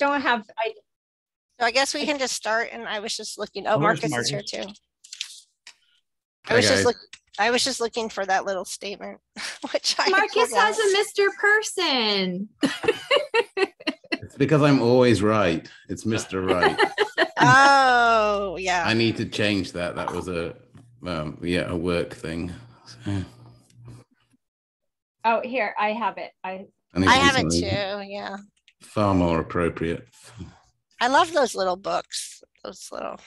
don't have, I, So I guess we can just start and I was just looking, oh, Where's Marcus is here too. I Hi, was just guys. look, I was just looking for that little statement, which I. Marcus has a Mr. Person. It's because I'm always right. It's Mr. Right. Oh, yeah. I need to change that. That was a um, yeah, a work thing. Oh, here, I have it. I, need I have it too, yeah. Far more appropriate. I love those little books, those little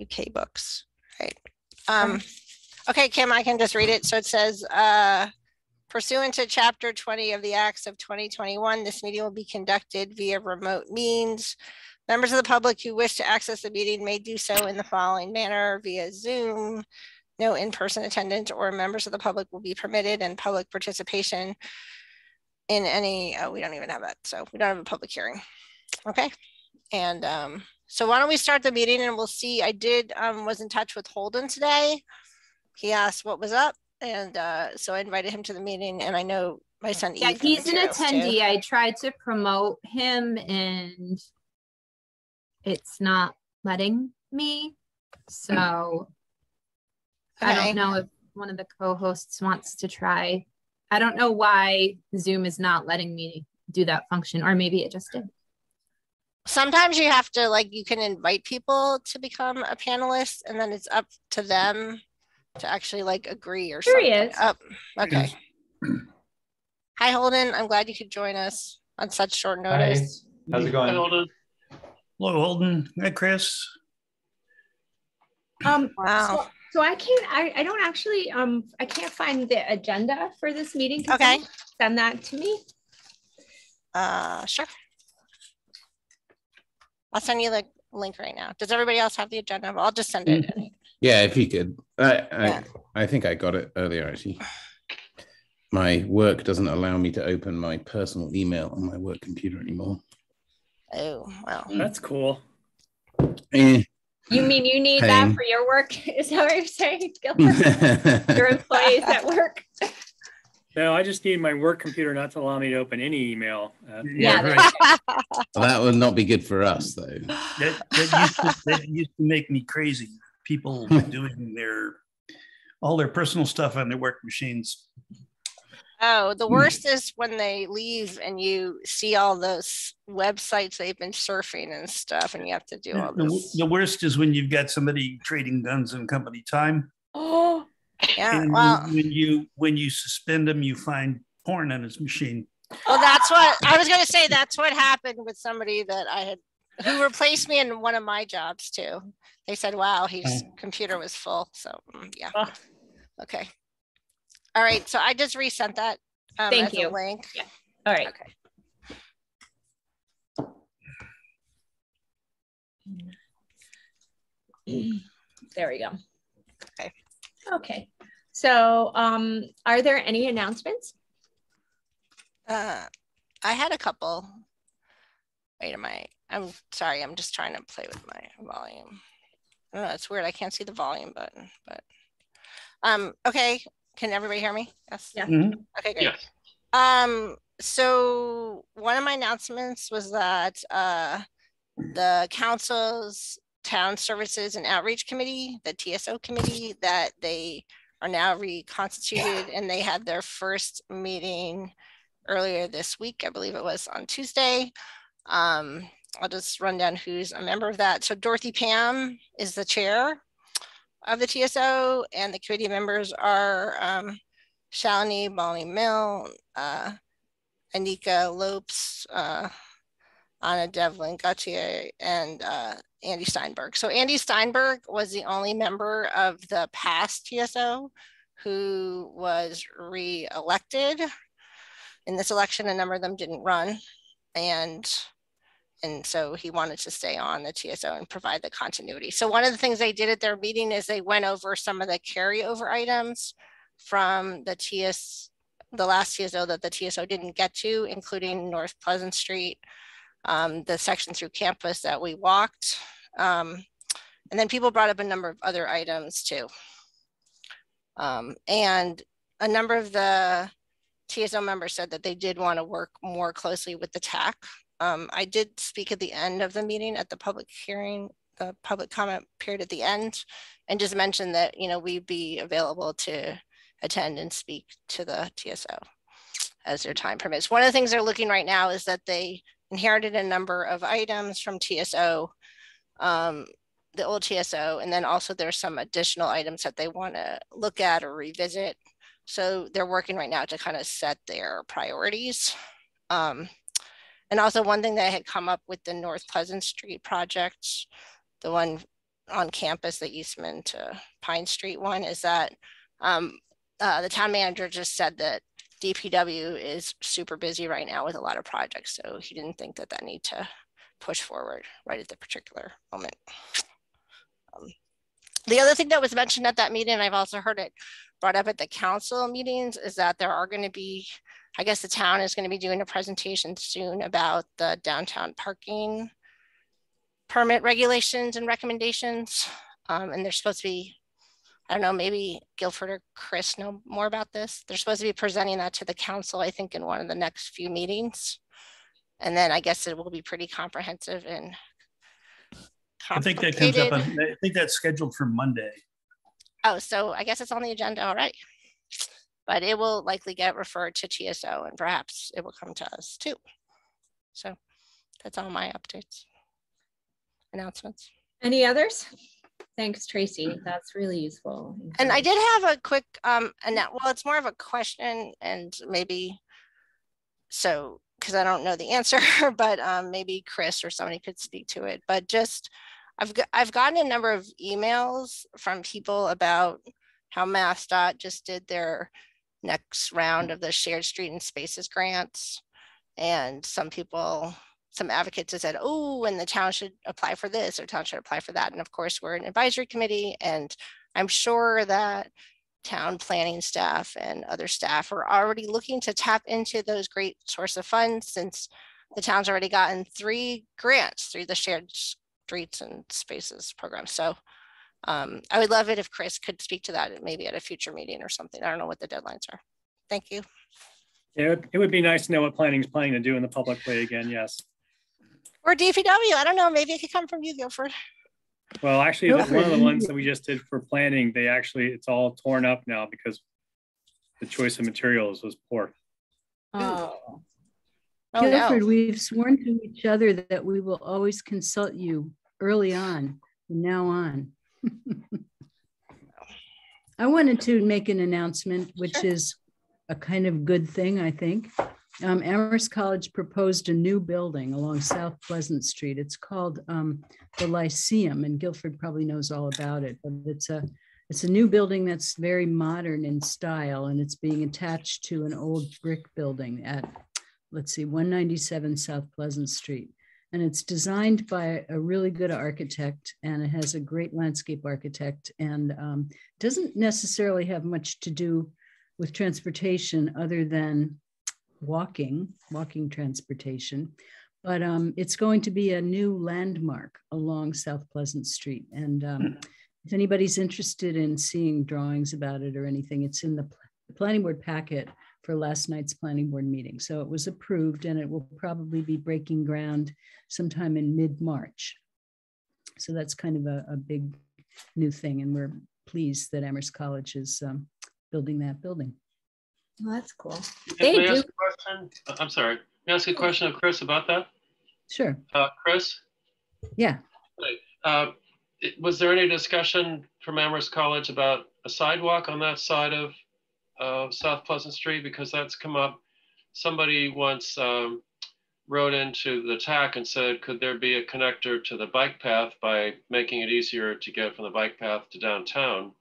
UK books, right? Um, okay, Kim, I can just read it. So it says, uh, pursuant to chapter twenty of the Acts of twenty twenty-one, this meeting will be conducted via remote means. Members of the public who wish to access the meeting may do so in the following manner via Zoom. No in-person attendance or members of the public will be permitted and public participation in any, oh, we don't even have that, so we don't have a public hearing. Okay, and um, so why don't we start the meeting and we'll see, I did, um, was in touch with Holden today. He asked what was up and uh, so I invited him to the meeting and I know my son. yeah, Eve he's an materials, too. attendee. I tried to promote him and it's not letting me. So I don't know if one of the co-hosts wants to try. I don't know why Zoom is not letting me do that function, or maybe it just did. Sometimes you have to, like, you can invite people to become a panelist and then it's up to them to actually like agree or Here he something. is. Up, okay. Hi Holden, I'm glad you could join us on such short notice. Hi. notice. How's it going? Holden? Hello, Holden. Hi, Chris. Um, Wow. so, so I can't, I, I don't actually, um, I can't find the agenda for this meeting. Can Okay. someone Send that to me. Uh, sure. I'll send you the link right now. Does everybody else have the agenda? I'll just send it. Yeah, if you could. I I, Yeah. I think I got it earlier actually. My work doesn't allow me to open my personal email on my work computer anymore. Oh, well. That's cool. Eh. You mean you need that for your work? Is that what you're saying? Guilford? Your employees at work? No, I just need my work computer not to allow me to open any email. Uh, Yeah, right. Well, that would not be good for us though. That, that, used to, that used to make me crazy. People doing their all their personal stuff on their work machines. Oh, the worst is when they leave and you see all those websites they've been surfing and stuff, and you have to do all The, this. the worst is when you've got somebody trading guns in company time. Oh, Yeah, and well, when you when you suspend them, you find porn on his machine. well, that's what I was gonna say. That's what happened with somebody that I had who replaced me in one of my jobs too. They said, "Wow, his computer was full." So mm, yeah, Ah. okay. All right, so I just resent that. Um, Thank as a you. Link. all right. Okay. There we go. Okay. Okay. So, um, are there any announcements? Uh, I had a couple. Wait, am I? I'm sorry. I'm just trying to play with my volume. I don't know. It's weird. I can't see the volume button, but um. Okay. Can everybody hear me? Yes. Yeah. Mhm. Okay. Great. Um. So one of my announcements was that uh, the council's town services and outreach committee, the TSO committee, that they are now reconstituted and they had their first meeting earlier this week. I believe it was on Tuesday. Um, I'll just run down who's a member of that. So Dorothy Pam is the chair of the TSO and the committee members are um, Shalini Mill, uh, Anika Lopes, uh, Anna Devlin Gauthier, and uh, Andy Steinberg. So Andy Steinberg was the only member of the past TSO who was re-elected. In this election, a number of them didn't run. And and so he wanted to stay on the TSO and provide the continuity. So one of the things they did at their meeting is they went over some of the carryover items from the TS, the last TSO that the TSO didn't get to, including North Pleasant Street, um, the section through campus that we walked. Um, and then people brought up a number of other items too. Um, and a number of the TSO members said that they did want to work more closely with the TAC Um, I did speak at the end of the meeting at the public hearing, the public comment period at the end, and just mentioned that, you know, we'd be available to attend and speak to the TSO as their time permits. One of the things they're looking right now is that they inherited a number of items from TSO, um, the old TSO, and then also there's some additional items that they want to look at or revisit. So they're working right now to kind of set their priorities. Um, and also one thing that had come up with the North Pleasant Street project, the one on campus, the Eastman to Pine Street one, is that um, uh, the town manager just said that DPW is super busy right now with a lot of projects. So he didn't think that that need to push forward right at the particular moment. Um, the other thing that was mentioned at that meeting, and I've also heard it brought up at the council meetings, is that there are going to be, I guess the town is going to be doing a presentation soon about the downtown parking permit regulations and recommendations. Um, and they're supposed to be, I don't know, maybe Guilford or Chris know more about this. They're supposed to be presenting that to the council, I think, in one of the next few meetings. And then I guess it will be pretty comprehensive and I think that comes up, on- I think that's scheduled for Monday. Oh, so I guess it's on the agenda, all right. But it will likely get referred to TSO and perhaps it will come to us too. So that's all my updates. Announcements. Any others? Thanks, Tracy. That's really useful. And I did have a quick, um, and that, well, it's more of a question and maybe, so, because I don't know the answer, but um, maybe Chris or somebody could speak to it, but just, I've, got I've gotten a number of emails from people about how MassDOT just did their next round mm. of the shared street and spaces grants. And some people, some advocates have said, oh, and the town should apply for this or town should apply for that. And of course, we're an advisory committee and I'm sure that town planning staff and other staff are already looking to tap into those great source of funds since the town's already gotten three grants through the shared streets and spaces program. So um, I would love it if Chris could speak to that maybe at a future meeting or something. I don't know what the deadlines are. Thank you. Yeah, it would- be nice to know what planning is planning to do in the public way again, yes. Or DPW, I don't know, maybe it could come from you, Guilford. Well, actually, the- one of the ones that we just did for planning, they actually, it's all torn up now because the choice of materials was poor. Oh, Oh, Guilford, no. we've sworn to each other that we will always consult you early on, from now on. I wanted to make an announcement, which Sure. is a kind of good thing, I think. Um, Amherst College proposed a new building along South Pleasant Street. It's called um, the Lyceum, and Guilford probably knows all about it. But it's a it's a new building that's very modern in style, and it's being attached to an old brick building at let's see, 197 South Pleasant Street. And it's designed by a really good architect and it has a great landscape architect and um, doesn't necessarily have much to do with transportation other than walking, walking transportation. But um, it's going to be a new landmark along South Pleasant Street. And um, if anybody's interested in seeing drawings about it or anything, it's in the pl- planning board packet for last night's planning board meeting. So it was approved and it will probably be breaking ground sometime in mid-March. So that's kind of a, a big new thing and we're pleased that Amherst College is um, building that building. well, that's cool. May They I ask do- a question? Uh, I'm sorry. May I ask a question of Chris about that? Sure, Uh, Chris, yeah. uh, was there any discussion from Amherst College about a sidewalk on that side of uh, South Pleasant Street? Because that's come up. Somebody once um, wrote into the TAC and said, could there be a connector to the bike path by making it easier to get from the bike path to downtown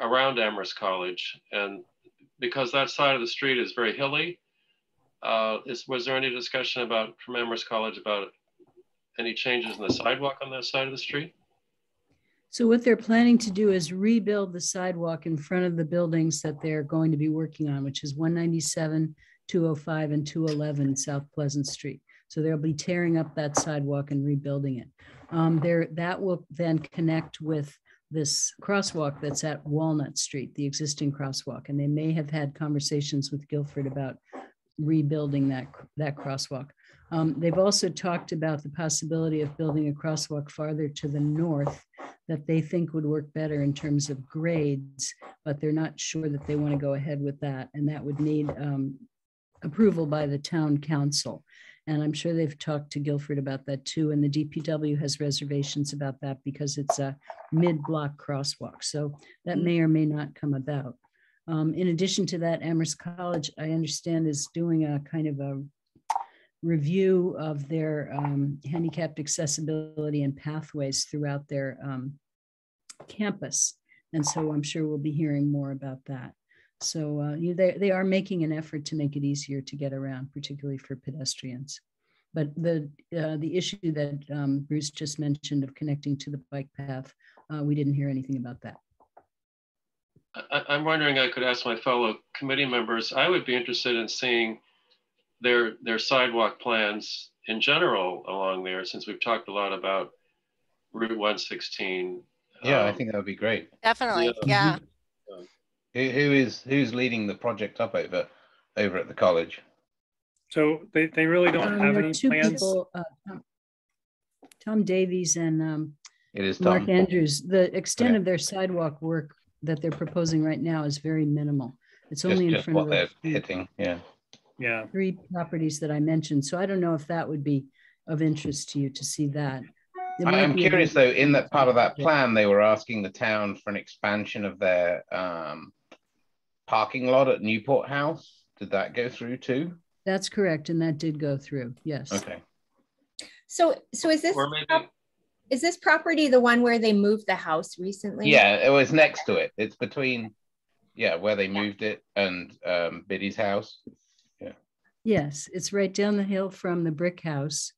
around Amherst College? And because that side of the street is very hilly, uh, is, was there any discussion about, from Amherst College about any changes in the sidewalk on that side of the street? So what they're planning to do is rebuild the sidewalk in front of the buildings that they're going to be working on, which is 197, 205, and 211 South Pleasant Street. So they'll be tearing up that sidewalk and rebuilding it. Um, there, that will then connect with this crosswalk that's at Walnut Street, the existing crosswalk. And they may have had conversations with Guilford about rebuilding that, that crosswalk. Um, they've also talked about the possibility of building a crosswalk farther to the north that they think would work better in terms of grades, but they're not sure that they want to go ahead with that. And that would need um, approval by the town council. And I'm sure they've talked to Guilford about that too. And the DPW has reservations about that because it's a mid-block crosswalk. So that may or may not come about. Um, in addition to that, Amherst College, I understand, is doing a kind of a review of their um, handicapped accessibility and pathways throughout their um, campus. And so I'm sure we'll be hearing more about that. So uh, they, they are making an effort to make it easier to get around, particularly for pedestrians. But the, uh, the issue that um, Bruce just mentioned of connecting to the bike path, uh, we didn't hear anything about that. I, I'm wondering, I could ask my fellow committee members, I would be interested in seeing their, their sidewalk plans in general along there, since we've talked a lot about Route 116. Yeah, I Um, think that would be great. Definitely, Yeah. yeah. Who, who is who's leading the project up over over at the college? So they, they really don't Um, have any two plans. people, uh, Tom- Tom Davies and um, It is Mark Tom. Andrews. The extent Okay. of their sidewalk work that they're proposing right now is very minimal. It's Just, only in just front what of they're the hitting. Yeah. Yeah, three properties that I mentioned. So I don't know if that would be of interest to you to see that. It I'm curious though, in that part of that plan, they were asking the town for an expansion of their um, parking lot at Newport House. Did that go through too? That's correct, and that did go through, yes. Okay. So, so is this, maybe, is this property the one where they moved the house recently? Yeah, it was next to it. It's between, yeah, where they moved it and um, Biddy's house. Yes, it's right down the hill from the brick house.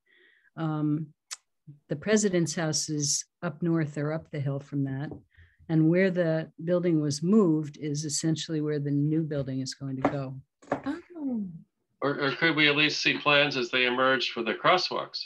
Um, The president's house is up north or up the hill from that. And where the building was moved is essentially where the new building is going to go. Oh, or, or could we at least see plans as they emerge for the crosswalks?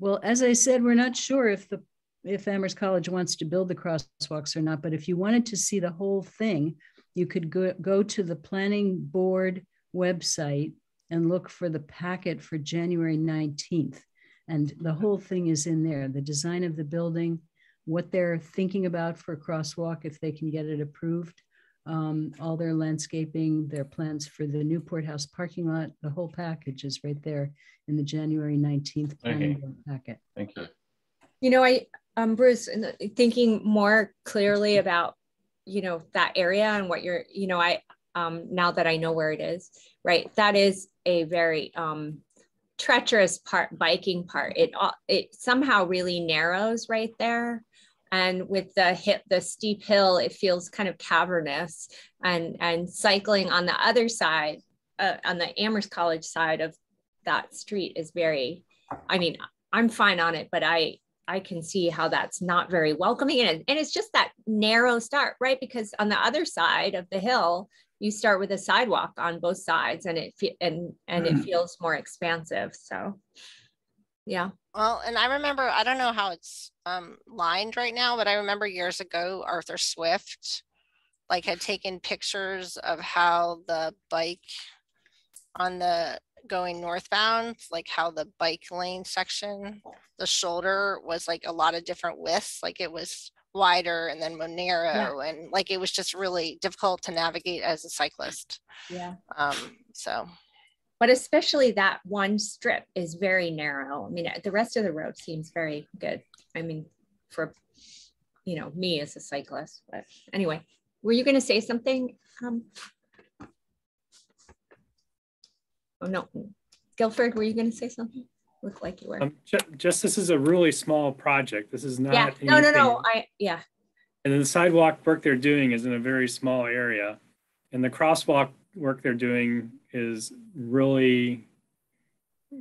Well, as I said, we're not sure if the, if Amherst College wants to build the crosswalks or not, but if you wanted to see the whole thing, you could go, go to the planning board website and look for the packet for January 19th. And the whole thing is in there, the design of the building, what they're thinking about for a crosswalk, if they can get it approved, um, all their landscaping, their plans for the Newport House parking lot, the whole package is right there in the January 19th planning Okay. packet. Thank you. You know, I, um, Bruce, thinking more clearly about, you know, that area and what you're, you know, I, um, now that I know where it is, right? That is a very, um, treacherous part, biking part. It, uh, it somehow really narrows right there. And with the hip, the steep hill, it feels kind of cavernous and, and cycling on the other side, uh, on the Amherst College side of that street is very, I mean, I'm fine on it, but I, I can see how that's not very welcoming. And, and it's just that narrow start, right? Because on the other side of the hill, you start with a sidewalk on both sides and it, fe- and, and it feels more expansive. So, yeah. Well, and I remember, I don't know how it's um lined right now, but I remember years ago Arthur Swift like had taken pictures of how the bike on the going northbound, like how the bike lane section, the shoulder was like a lot of different widths, like it was wider and then more narrow and like it was just really difficult to navigate as a cyclist. Yeah. Um, so But especially that one strip is very narrow. I mean, the rest of the road seems very good. I mean, for, you know, me as a cyclist, but anyway, were you going to say something? Um, oh, no. Guilford, were you going to say something? Looked like you were. um, ju- just this is a really small project. This is not. yeah. No, no, no. I, yeah. And then the sidewalk work they're doing is in a very small area. And the crosswalk work they're doing is really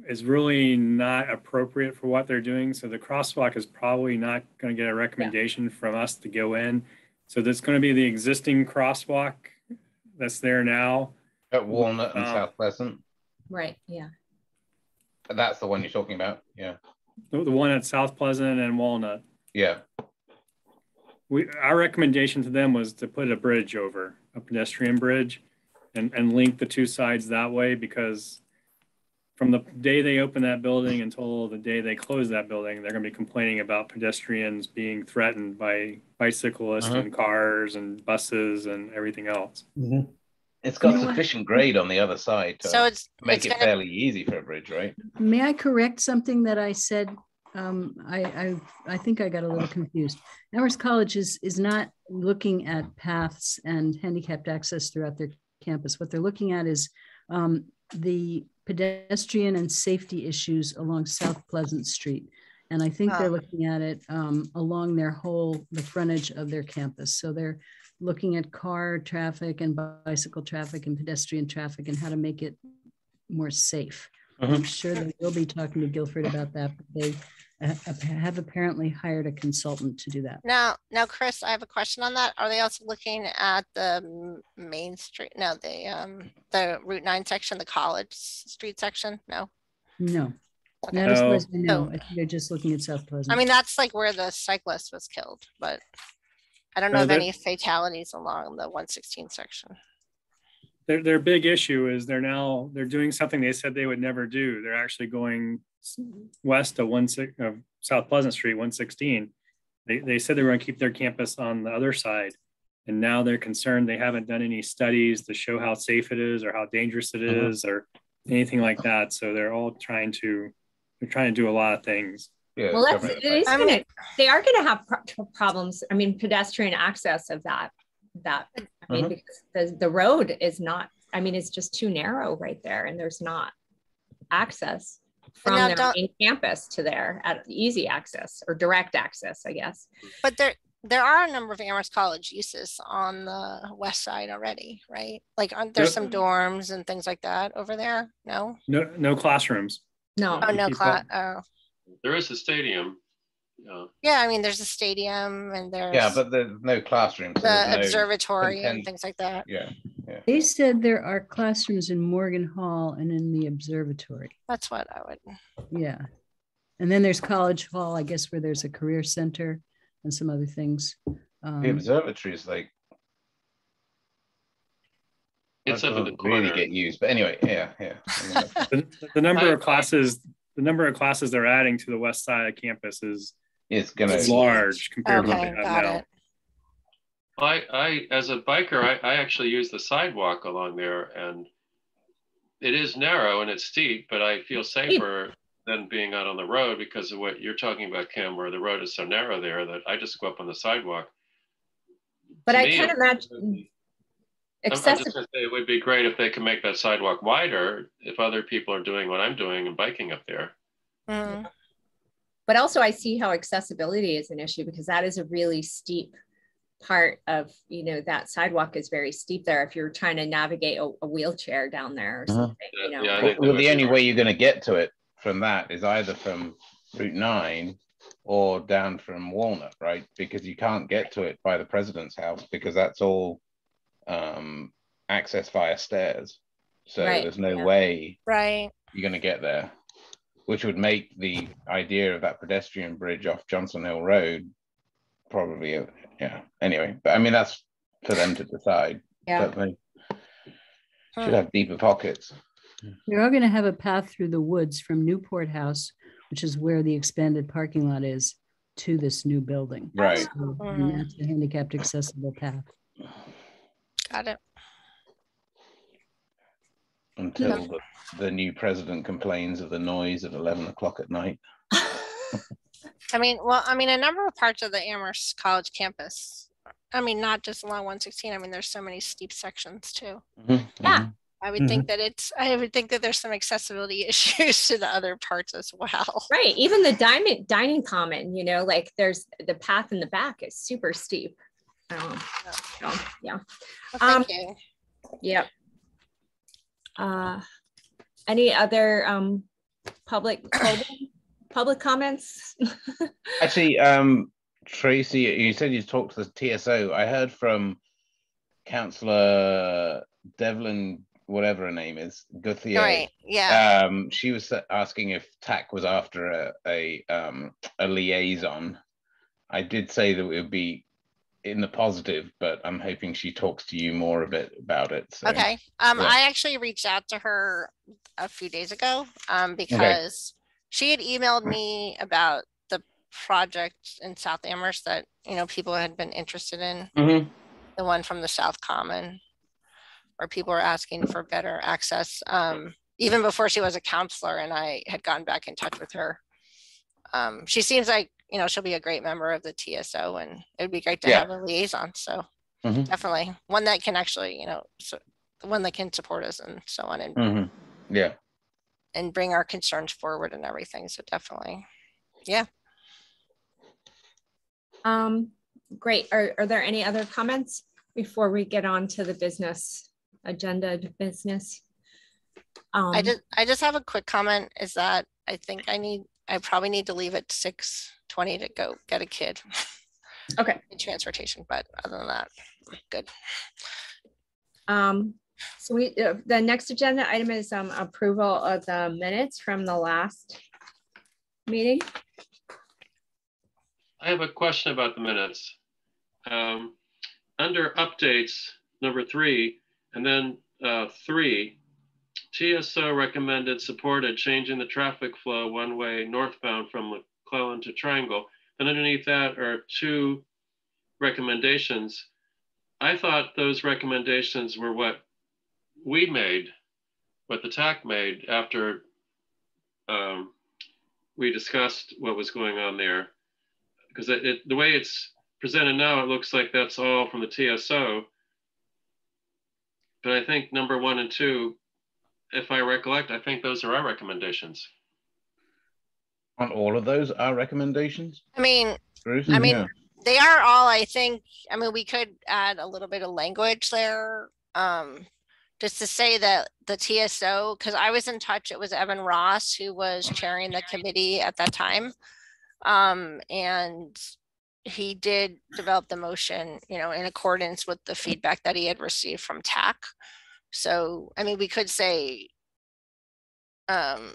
is really not appropriate for what they're doing. So the crosswalk is probably not going to get a recommendation from us to go in. So that's going to be the existing crosswalk that's there now. At Walnut and Um, South Pleasant. Right. Yeah. That's the one you're talking about. Yeah. The, the one at South Pleasant and Walnut. Yeah. We, our recommendation to them was to put a bridge over, a pedestrian bridge, and, and link the two sides that way because from the day they open that building until the day they close that building, they're going to be complaining about pedestrians being threatened by bicyclists Uh-huh. and cars and buses and everything else. It's got You know what? sufficient grade on the other side to So it's, make it's it gonna, fairly easy for a bridge, right? May I correct something that I said? Um, I, I, I think I got a little confused. Amherst College is, is not looking at paths and handicapped access throughout their campus. What they're looking at is um, the pedestrian and safety issues along South Pleasant Street. And I think they're Ah. looking at it um, along their whole, the frontage of their campus. So they're looking at car traffic and bicycle traffic and pedestrian traffic and how to make it more safe. I'm sure they will be talking to Guilford about that, but they uh, have apparently hired a consultant to do that. now, now, Chris, I have a question on that. Are they also looking at the Main Street? No, the, um, the Route nine section, the College Street section? No? No, Okay. not as far No. as I know. No. I think they're just looking at South Pleasant. I mean, that's like where the cyclist was killed, but I don't know Uh, of any fatalities along the one sixteen section. Their, their big issue is they're now, they're doing something they said they would never do. They're actually going west of one of South Pleasant Street, one sixteen. They, they said they were gonna keep their campus on the other side. And now they're concerned they haven't done any studies to show how safe it is or how dangerous it Mhm. or anything like that. So they're all trying to, they're trying to do a lot of things. Yeah, Well, that's, it is gonna, mean- they are gonna have pro- problems, I mean, pedestrian access of that, that, I mean, Mhm. because the, the road is not, I mean, it's just too narrow right there and there's not access from now their don't- main campus to there at easy access or direct access, I guess. But there, there are a number of Amherst College uses on the west side already, right? Like, aren't there Yep. some dorms and things like that over there? No? No, no classrooms. No, Oh, no, class, oh, There is a stadium. Yeah. yeah, I mean, there's a stadium and there's Yeah, but there's no classroom. so the no- observatory and things like that. Yeah, They said there are classrooms in Morgan Hall and in the observatory. That's what I would, Yeah. And then there's College Hall, I guess, where there's a career center and some other things. the Um, observatory is like It's up in the doesn't really get used. But anyway, yeah, yeah. I mean, that's- The, the number of classes, the number of classes they're adding to the west side of campus is it's gonna. It's large compared to what okay, they have now. it. I, I, as a biker, I, I actually use the sidewalk along there and it is narrow and it's steep, but I feel safer than being out on the road because of what you're talking about, Kim, where the road is so narrow there that I just go up on the sidewalk. but To I me, can't imagine I'm, I'm just accessible. gonna say it would be great if they could make that sidewalk wider if other people are doing what I'm doing and biking up there. Mm, But also I see how accessibility is an issue because that is a really steep part of, you know, that sidewalk is very steep there. If you're trying to navigate a, a wheelchair down there or Uh-huh. something, you know. yeah, Well, well, the only hard. way you're going to get to it from that is either from Route 9 or down from Walnut, right? Because you can't get to it by the president's house because that's all um, access via stairs. So Right, there's no yeah. way Right, you're going to get there, which would make the idea of that pedestrian bridge off Johnson Hill Road probably, a, yeah. Anyway, but I mean, that's for them to decide. Yeah. But they Huh. should have deeper pockets. They're all going to have a path through the woods from Newport House, which is where the expanded parking lot is, to this new building. Right. So, and Mhm. that's a handicapped accessible path. Got it. until the, the new president complains of the noise at 11 o'clock at night. I mean, well, I mean, a number of parts of the Amherst College campus. I mean, not just along one sixteen. I mean, there's so many steep sections too. Mm-hmm, mm-hmm. Yeah. I would think mm-hmm. that it's, I would think that there's some accessibility issues to the other parts as well. Right. Even the diamond dining common, you know, like there's the path in the back is super steep. Um, so, yeah. Well, Um, Thank you. Yep. Uh, any other um, public public comments? Actually, um, Tracy, you said you talked to the TSO. I heard from Councillor Devlin, whatever her name is, Guthier. Right, yeah, Um, she was asking if TAC was after a a, um, a liaison. I did say that it would be in the positive, but I'm hoping she talks to you more a bit about it. So. Okay, um, yeah. I actually reached out to her a few days ago, um, because she had emailed me about the project in South Amherst that, you know, people had been interested in, Mhm. the one from the South Common. Where people were asking for better access, um, even before she was a counselor and I had gotten back in touch with her. Um, she seems like, you know, she'll be a great member of the TSO and it'd be great to Yeah. have a liaison, so. Mhm. Definitely, one that can actually, you know, so, one that can support us and so on and, Mhm. Yeah. and bring our concerns forward and everything, so definitely. Yeah. Um, great. Are, are there any other comments before we get on to the business agenda business? Um, I just, I just have a quick comment is that I think I need, I probably need to leave at six twenty to go get a kid. Okay. In transportation, but other than that, good. Um, so we, uh, the next agenda item is um approval of the minutes from the last meeting. I have a question about the minutes. Um, Under updates, number three, and then uh, three, TSO recommended supported changing the traffic flow one-way northbound from McClellan to Triangle. And underneath that are two recommendations. I thought those recommendations were what we made, what the TAC made after um, we discussed what was going on there because the way it's presented now, it looks like that's all from the TSO. But I think number one and two, if I recollect, I think those are our recommendations. Aren't all of those our recommendations, I mean, Bruce? I mean, Yeah. they are all, I think, I mean, we could add a little bit of language there. Um, just to say that the TSO, because I was in touch, it was Evan Ross who was chairing the committee at that time. Um, and he did develop the motion, you know, in accordance with the feedback that he had received from TAC. So, I mean, we could say, um,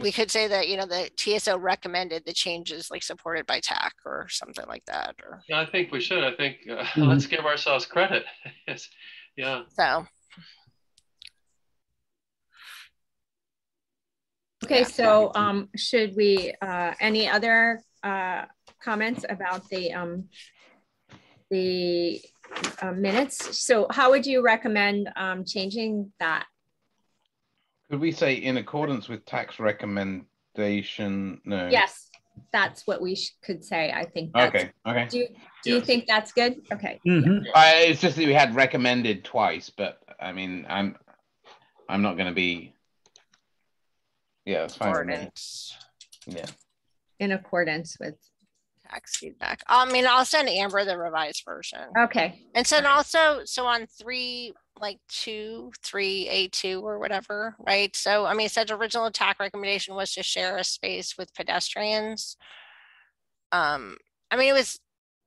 we could say that, you know, the TSO recommended the changes like supported by TAC or something like that, or Yeah, I think we should. I think uh, Mhm. let's give ourselves credit. yes. Yeah. so. Okay, Yeah. so um, should we, uh, any other uh, comments about the um, the uh, minutes? So how would you recommend um, changing that? Could we say in accordance with TAC's recommendation? No. Yes, that's what we sh- could say. I think. that's- Okay, okay. Do you, do you think that's good? Okay. Mhm. I, it's just that we had recommended twice, but I mean, I'm, I'm not gonna be. Yeah, it's fine with Yeah, In accordance with, TAC's feedback. I mean, I'll send Amber the revised version. okay, And then also, so on three, like two, three, A two or whatever, right? So, I mean, it said original attack recommendation was to share a space with pedestrians. Um, I mean, it was,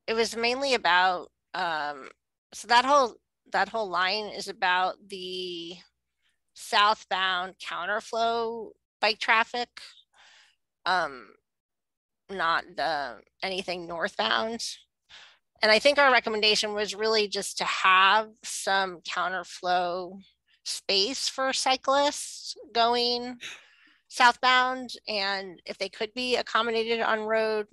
it was mainly about, um, so that whole, that whole line is about the southbound counterflow bike traffic. Um, not the, anything northbound. And I think our recommendation was really just to have some counterflow space for cyclists going southbound. And if they could be accommodated on road,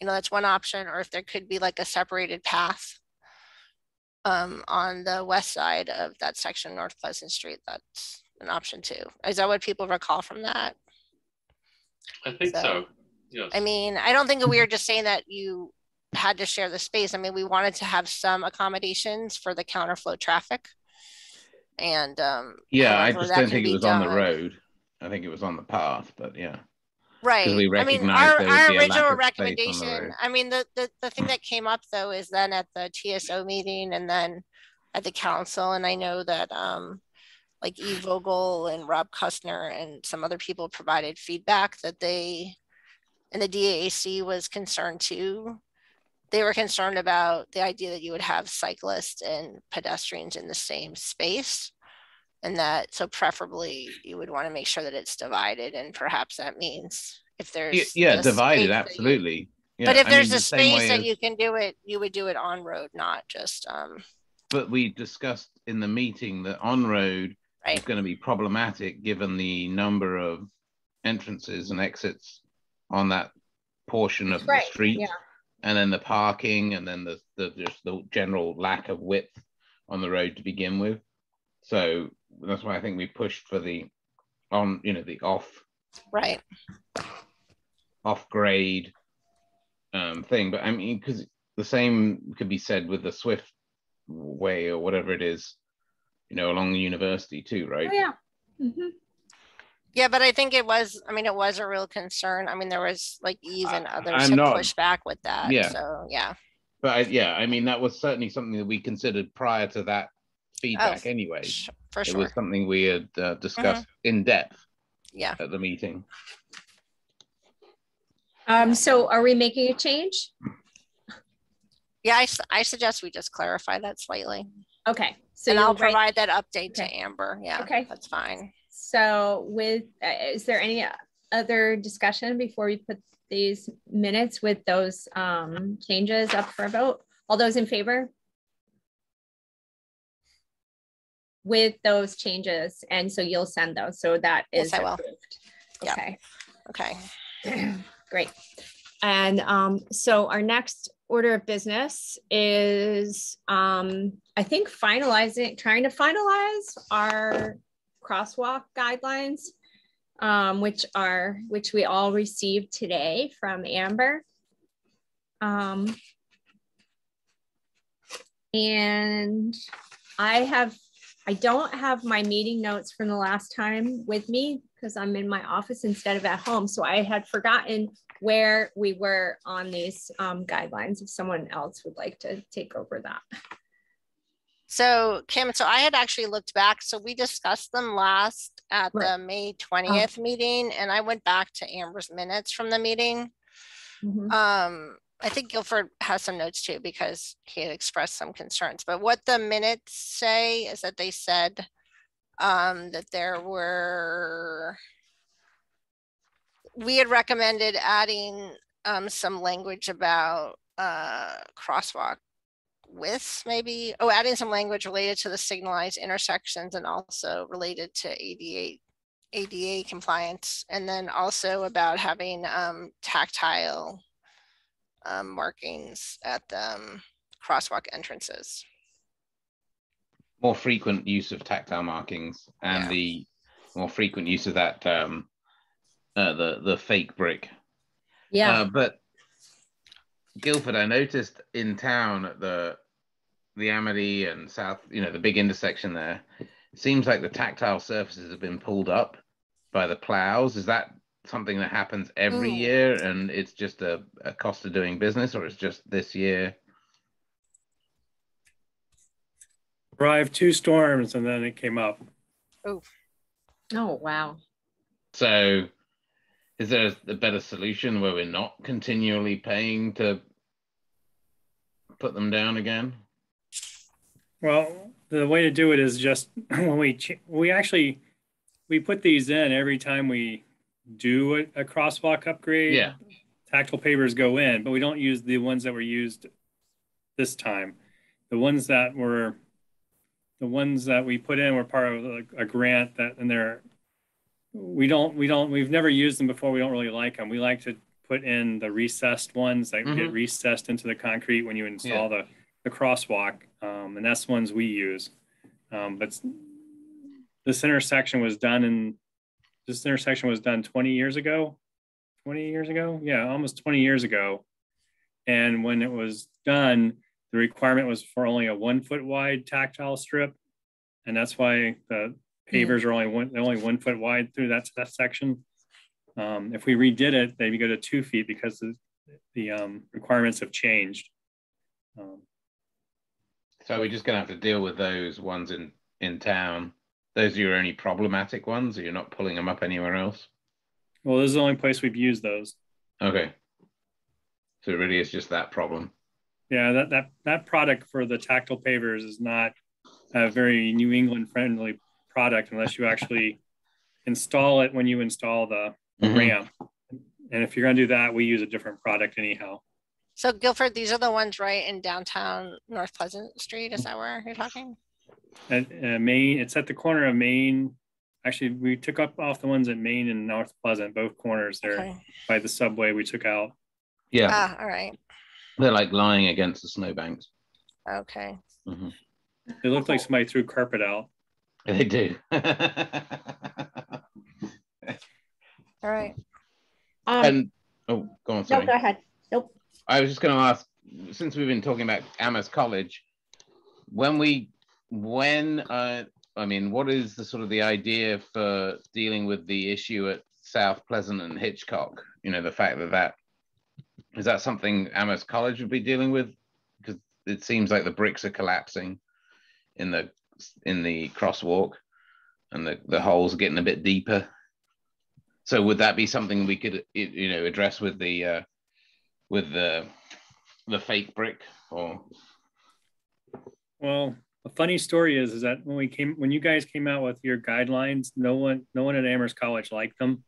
you know, that's one option, or if there could be like a separated path um, on the west side of that section, North Pleasant Street, that's an option too. Is that what people recall from that? I think So, so. Yes. I mean, I don't think we were just saying that you had to share the space. I mean, we wanted to have some accommodations for the counterflow traffic. And um yeah, I just don't think it was on the road. I think it was on the path, but yeah. Right. we I mean, our, our be a lack original of space on the recommendation. I mean, the, the, the thing that came up though is then at the TSO meeting and then at the council, and I know that um like Eve Vogel and Rob Kusner and some other people provided feedback that they and the DAC was concerned too. They were concerned about the idea that you would have cyclists and pedestrians in the same space. And that, so preferably you would want to make sure that it's divided and perhaps that means if there's. yeah the divided, that you- absolutely. Yeah, But if I there's mean, a the space that as- you can do it, you would do it on road, not just, um, But we discussed in the meeting that on road is going to be problematic given the number of entrances and exits on that portion of Right, the street. yeah. And then the parking and then the, the just the general lack of width on the road to begin with. So that's why I think we pushed for the on, you know, the off Right. off grade um, thing. But I mean, because the same could be said with the Swift way or whatever it is, you know, along the university too, right? Oh, yeah. Mhm. Yeah, but I think it was, I mean, it was a real concern. I mean, there was like even and I- others I'm had pushed back with that. Yeah. So, yeah. But I, yeah, I mean, that was certainly something that we considered prior to that feedback anyway. sh- For It was something we had uh, discussed in depth Yeah. at the meeting. Um, so are we making a change? Yeah, I, I suggest we just clarify that slightly. Okay, so And I'll you'll write- provide that update to Amber. Yeah. Okay. That's fine. So with, uh, is there any other discussion before we put these minutes with those um, changes up for a vote? All those in favor? With those changes, and so you'll send those, so that is Yes, I will. approved. Yep. Okay. Okay. Great. And um, so our next order of business is, um, I think finalizing, trying to finalize our crosswalk guidelines, um, which are, which we all received today from Amber. Um, and I have, I don't have my meeting notes from the last time with me because I'm in my office instead of at home. So I had forgotten where we were on these um, guidelines. If someone else would like to take over that. So Kim, so I had actually looked back. So we discussed them last at Right. the May 20th meeting and I went back to Amber's minutes from the meeting. Mhm. Um, I think Guilford has some notes too because he had expressed some concerns, but what the minutes say is that they said um, that there were we had recommended adding um, some language about uh, crosswalk widths, maybe. Oh, adding some language related to the signalized intersections and also related to ADA ADA compliance, and then also about having um, tactile um, markings at the um, crosswalk entrances. More frequent use of tactile markings and Yeah. the more frequent use of that um, uh, the the fake brick. Yeah. Uh, but Guilford, I noticed in town at the the Amity and South, you know, the big intersection there, it seems like the tactile surfaces have been pulled up by the plows. Is that something that happens every Mm. year and it's just a, a cost of doing business or it's just this year? Arrived two storms and then it came up. oh, wow. So is there a better solution where we're not continually paying to put them down again? Well, the way to do it is just when we we actually we put these in every time we do a, a crosswalk upgrade. Yeah. Tactile pavers go in, but we don't use the ones that were used this time. The ones that were the ones that we put in were part of a, a grant that and they're we don't we don't we've never used them before. We don't really like them. We like to put in the recessed ones that get Mhm. recessed into the concrete when you install the the crosswalk, um, and that's the ones we use. Um, but this intersection was done in this intersection was done 20 years ago. 20 years ago, yeah, almost 20 years ago. And when it was done, the requirement was for only a one foot wide tactile strip, and that's why the pavers are only one only one foot wide through that that section. Um, if we redid it, they'd go to two feet because the, the um, requirements have changed. Um, So we're just gonna have to deal with those ones in in town. Those are your only problematic ones, or you're not pulling them up anywhere else. well, this is the only place we've used those. Okay. So it really is just that problem. Yeah, that that that product for the tactile pavers is not a very New England friendly product unless you actually install it when you install the Mhm. ramp. And if you're gonna do that, we use a different product anyhow. So Guilford, these are the ones right in downtown North Pleasant Street. Is that where you're talking? At uh, Main, it's at the corner of Main. Actually, we took up off the ones at Main and North Pleasant, both corners there Okay. by the subway we took out. Yeah, Ah, all right. they're like lying against the snowbanks. Okay. Mhm. It looked like somebody threw carpet out. They do. All right. Um, and oh, go on. no, go ahead. Nope. I was just going to ask, since we've been talking about Amherst College, when we, when, uh, I mean, what is the sort of the idea for dealing with the issue at South Pleasant and Hitchcock? You know, the fact that that is that something Amherst College would be dealing with? Because it seems like the bricks are collapsing in the in the crosswalk, and the the holes are getting a bit deeper. So would that be something we could, you know, address with the uh, with the the fake brick or Well, a funny story is, is that when we came, when you guys came out with your guidelines, no one, no one at Amherst College liked them.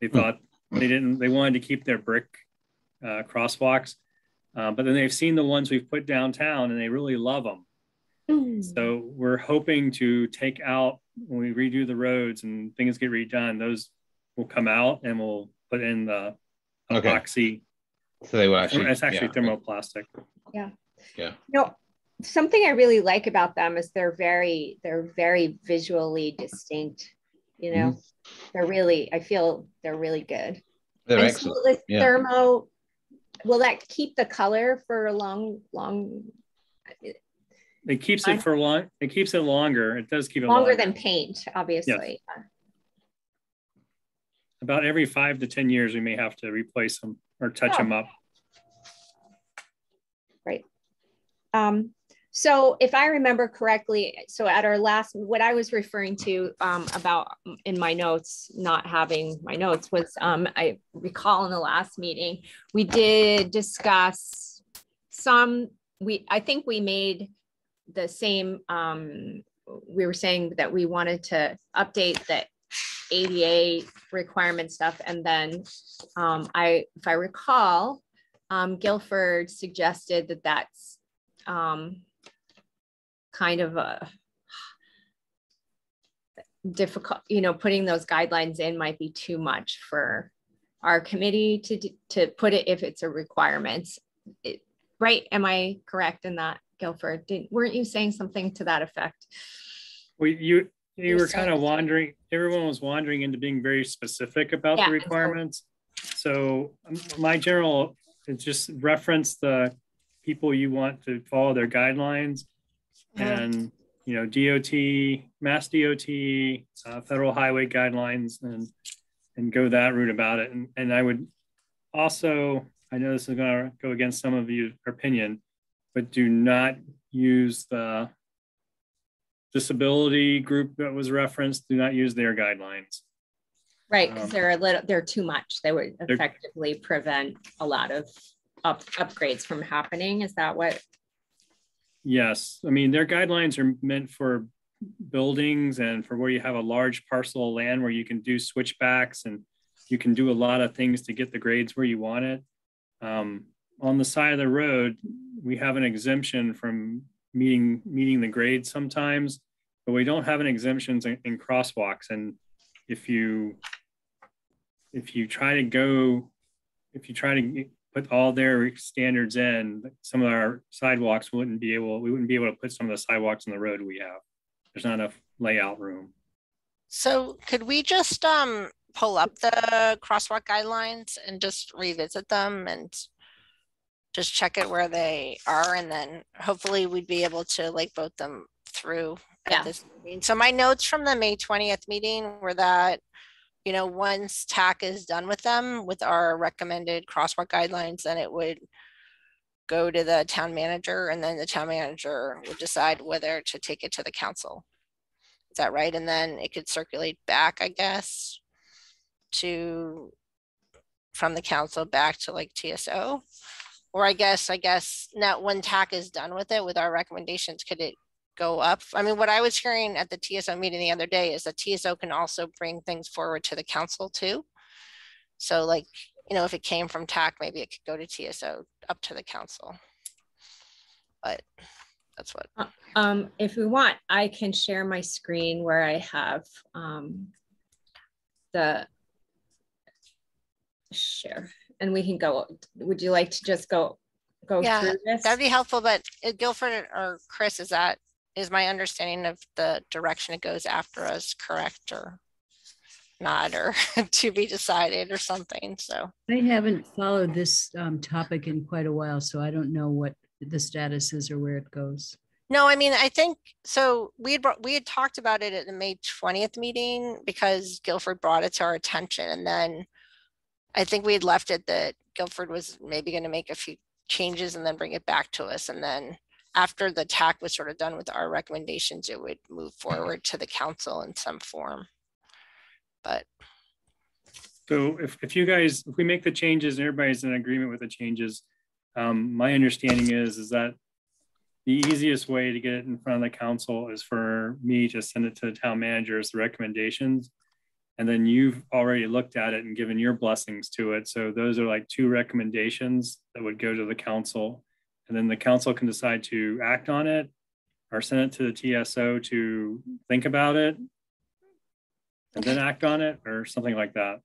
They Hmm. thought they didn't, they wanted to keep their brick uh, crosswalks. Uh, but then they've seen the ones we've put downtown and they really love them. So we're hoping to take out when we redo the roads and things get redone, those will come out and we'll put in the Okay. Epoxy. so they will actually It's actually thermoplastic. yeah. thermoplastic. No, something I really like about them is they're very they're very visually distinct. You know, mm-hmm. they're really I feel they're really good. They're And excellent. so yeah. thermo will that keep the color for a long long It keeps it for long. It keeps it longer. It does keep it longer than paint, obviously. about every five to 10 years, we may have to replace them or touch Oh. them up. Um, so if I remember correctly, so at our last, what I was referring to um, about in my notes, not having my notes was um, I recall in the last meeting, we did discuss some, we, I think we made the same, um, we were saying that we wanted to update the ADA requirement stuff. And then um, I, if I recall, um, Guilford suggested that that's um, kind of a difficult, you know, putting those guidelines in might be too much for our committee to, to put it if it's a requirement. It- Right? Am I correct in that, Guilford? Didn't, weren't you saying something to that effect? We, you, you were kind of wandering, everyone was wandering into being very specific about Yeah, the requirements. So um, my general, is just reference the people you want to follow their guidelines. Yeah. And, you know, DOT, Mass DOT, uh, federal highway guidelines and, and go that route about it. And, and I would also, I know this is going to go against some of your opinion, but do not use the disability group that was referenced, do not use their guidelines. Right, because Um, they're a little, they're too much. They would effectively prevent a lot of up, upgrades from happening. Is that what? Yes, I mean, their guidelines are meant for buildings and for where you have a large parcel of land where you can do switchbacks and you can do a lot of things to get the grades where you want it. Um, on the side of the road, we have an exemption from meeting, meeting the grade sometimes, but we don't have an exemptions in, in crosswalks. And if you, if you try to go, if you try to put all their standards in, some of our sidewalks wouldn't be able, we wouldn't be able to put some of the sidewalks on the road we have. There's not enough layout room. So could we just um pull up the crosswalk guidelines and just revisit them and just check it where they are and then hopefully we'd be able to like vote them through Yeah. at this meeting. So my notes from the May twentieth meeting were that, you know, once TAC is done with them, with our recommended crosswalk guidelines, then it would go to the town manager and then the town manager would decide whether to take it to the council. Is that right? And then it could circulate back, I guess, to, from the council back to like TSO? Or I guess, I guess now when TAC is done with it, with our recommendations, could it go up? I mean, what I was hearing at the TSO meeting the other day is that TSO can also bring things forward to the council too. So like, you know, if it came from TAC, maybe it could go to TSO up to the council. But that's what, Um, if we want, I can share my screen where I have, um, the share, and we can go, would you like to just go, go Yeah, through this? that'd be helpful, but uh, Guilford or Chris, is that, is my understanding of the direction it goes after us correct or not, or to be decided or something, so. I haven't followed this um, topic in quite a while, so I don't know what the status is or where it goes. No, I mean, I think, so we had, brought- we had talked about it at the May twentieth meeting because Guilford brought it to our attention and then I think we had left it that Guilford was maybe gonna make a few changes and then bring it back to us. And then after the TAC was sort of done with our recommendations, it would move forward to the council in some form. But So if, if you guys, if we make the changes and everybody's in agreement with the changes, um, my understanding is, is that the easiest way to get it in front of the council is for me to send it to the town manager as the recommendations. And then you've already looked at it and given your blessings to it. So those are like two recommendations that would go to the council. And then the council can decide to act on it or send it to the TSO to think about it and then act on it or something like that.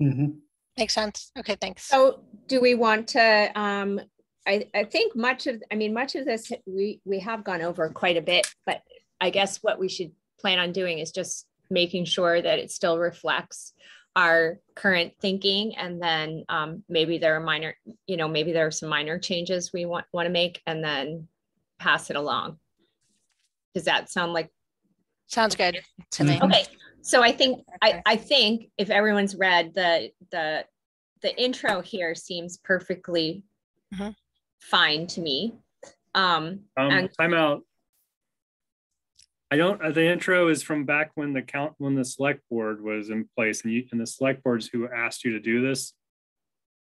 Mm-hmm. makes sense. Okay, thanks. So do we want to, um, I, I think much of, I mean, much of this, we, we have gone over quite a bit, but I guess what we should plan on doing is just making sure that it still reflects our current thinking and then um, maybe there are minor, you know, maybe there are some minor changes we want, want to make and then pass it along. Does that sound like Sounds good to me. Okay, so I think, I, I think if everyone's read the, the, the intro here seems perfectly Mhm. fine to me. Um, Um, And- time out. I don't, uh, the intro is from back when the count, when the select board was in place and you, and the select boards who asked you to do this.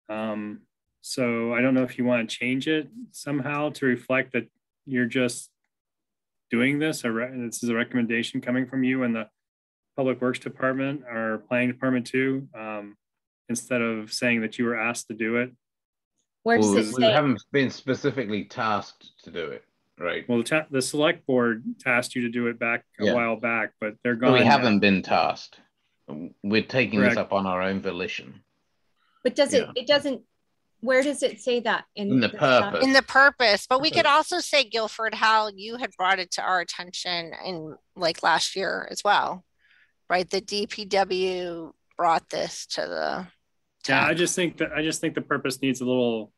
Um, so I don't know if you want to change it somehow to reflect that you're just doing this, or this is a recommendation coming from you and the Public Works Department or Planning Department too, um, instead of saying that you were asked to do it. where does Well, it we haven't been specifically tasked to do it, right? Well, the, ta- the select board tasked you to do it back a Yeah. while back, but they're But we now. haven't been tasked. We're taking this up on our own volition. But does it, yeah. it doesn't, where does it say that? In the stuff? purpose. In the purpose, but we could also say Guilford, how you had brought it to our attention in like last year as well. Right, the DPW brought this to the. Yeah, I just think that I just think the purpose needs a little,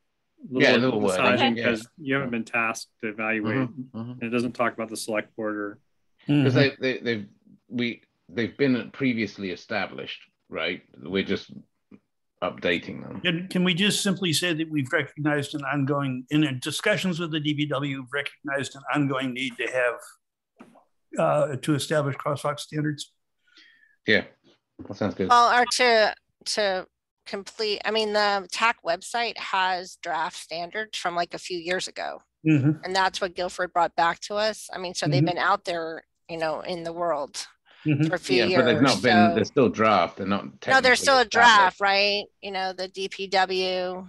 Yeah, a little, little wording, massaging yeah. because you haven't been tasked to evaluate. Mhm, mhm. And it doesn't talk about the select board or Because Mhm. they, they, they've, we, they've been previously established, right? We're just updating them. Can, can we just simply say that we've recognized an ongoing, in our discussions with the DPW, we've recognized an ongoing need to have, uh, to establish crosswalk standards? Yeah, that sounds good. Well, or to, to complete, I mean, the TAC website has draft standards from like a few years ago. Mhm. And that's what Guilford brought back to us. I mean, so they've Mhm. been out there, you know, in the world Mhm. for a few Yeah, but they've years. not been, so- they're still draft, they're not. No, technically there's still a established. draft, right? You know, the DPW,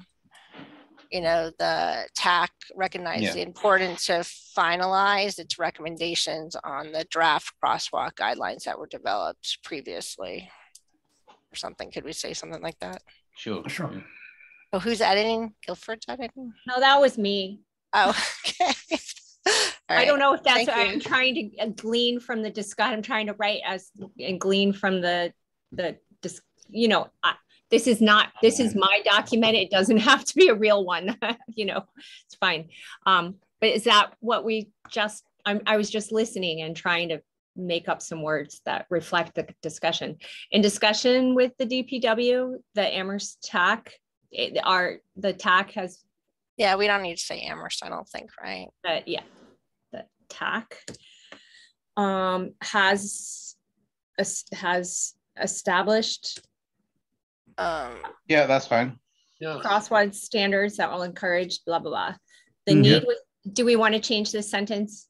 you know, the TAC recognized Yeah. the importance to finalize its recommendations on the draft crosswalk guidelines that were developed previously. Or something, could we say something like that? Sure. Sure. yeah. Oh, who's editing? Guilford's editing? No, that was me. Oh, okay. I don't know if that's, Thank what you. I'm trying to uh, glean from the discussion, I'm trying to write as, and glean from the, the, dis- you know, I- this is not, this is my document. It doesn't have to be a real one, you know, it's fine. Um, but is that what we just, I'm, I was just listening and trying to make up some words that reflect the discussion. In discussion with the DPW, the Amherst TAC, it, our, the TAC has Yeah, we don't need to say Amherst, I don't think, right? the yeah the TAC um has has established Um, Yeah, that's fine. Yeah. crosswalk standards that will encourage blah blah blah the Mhm. need was do we want to change this sentence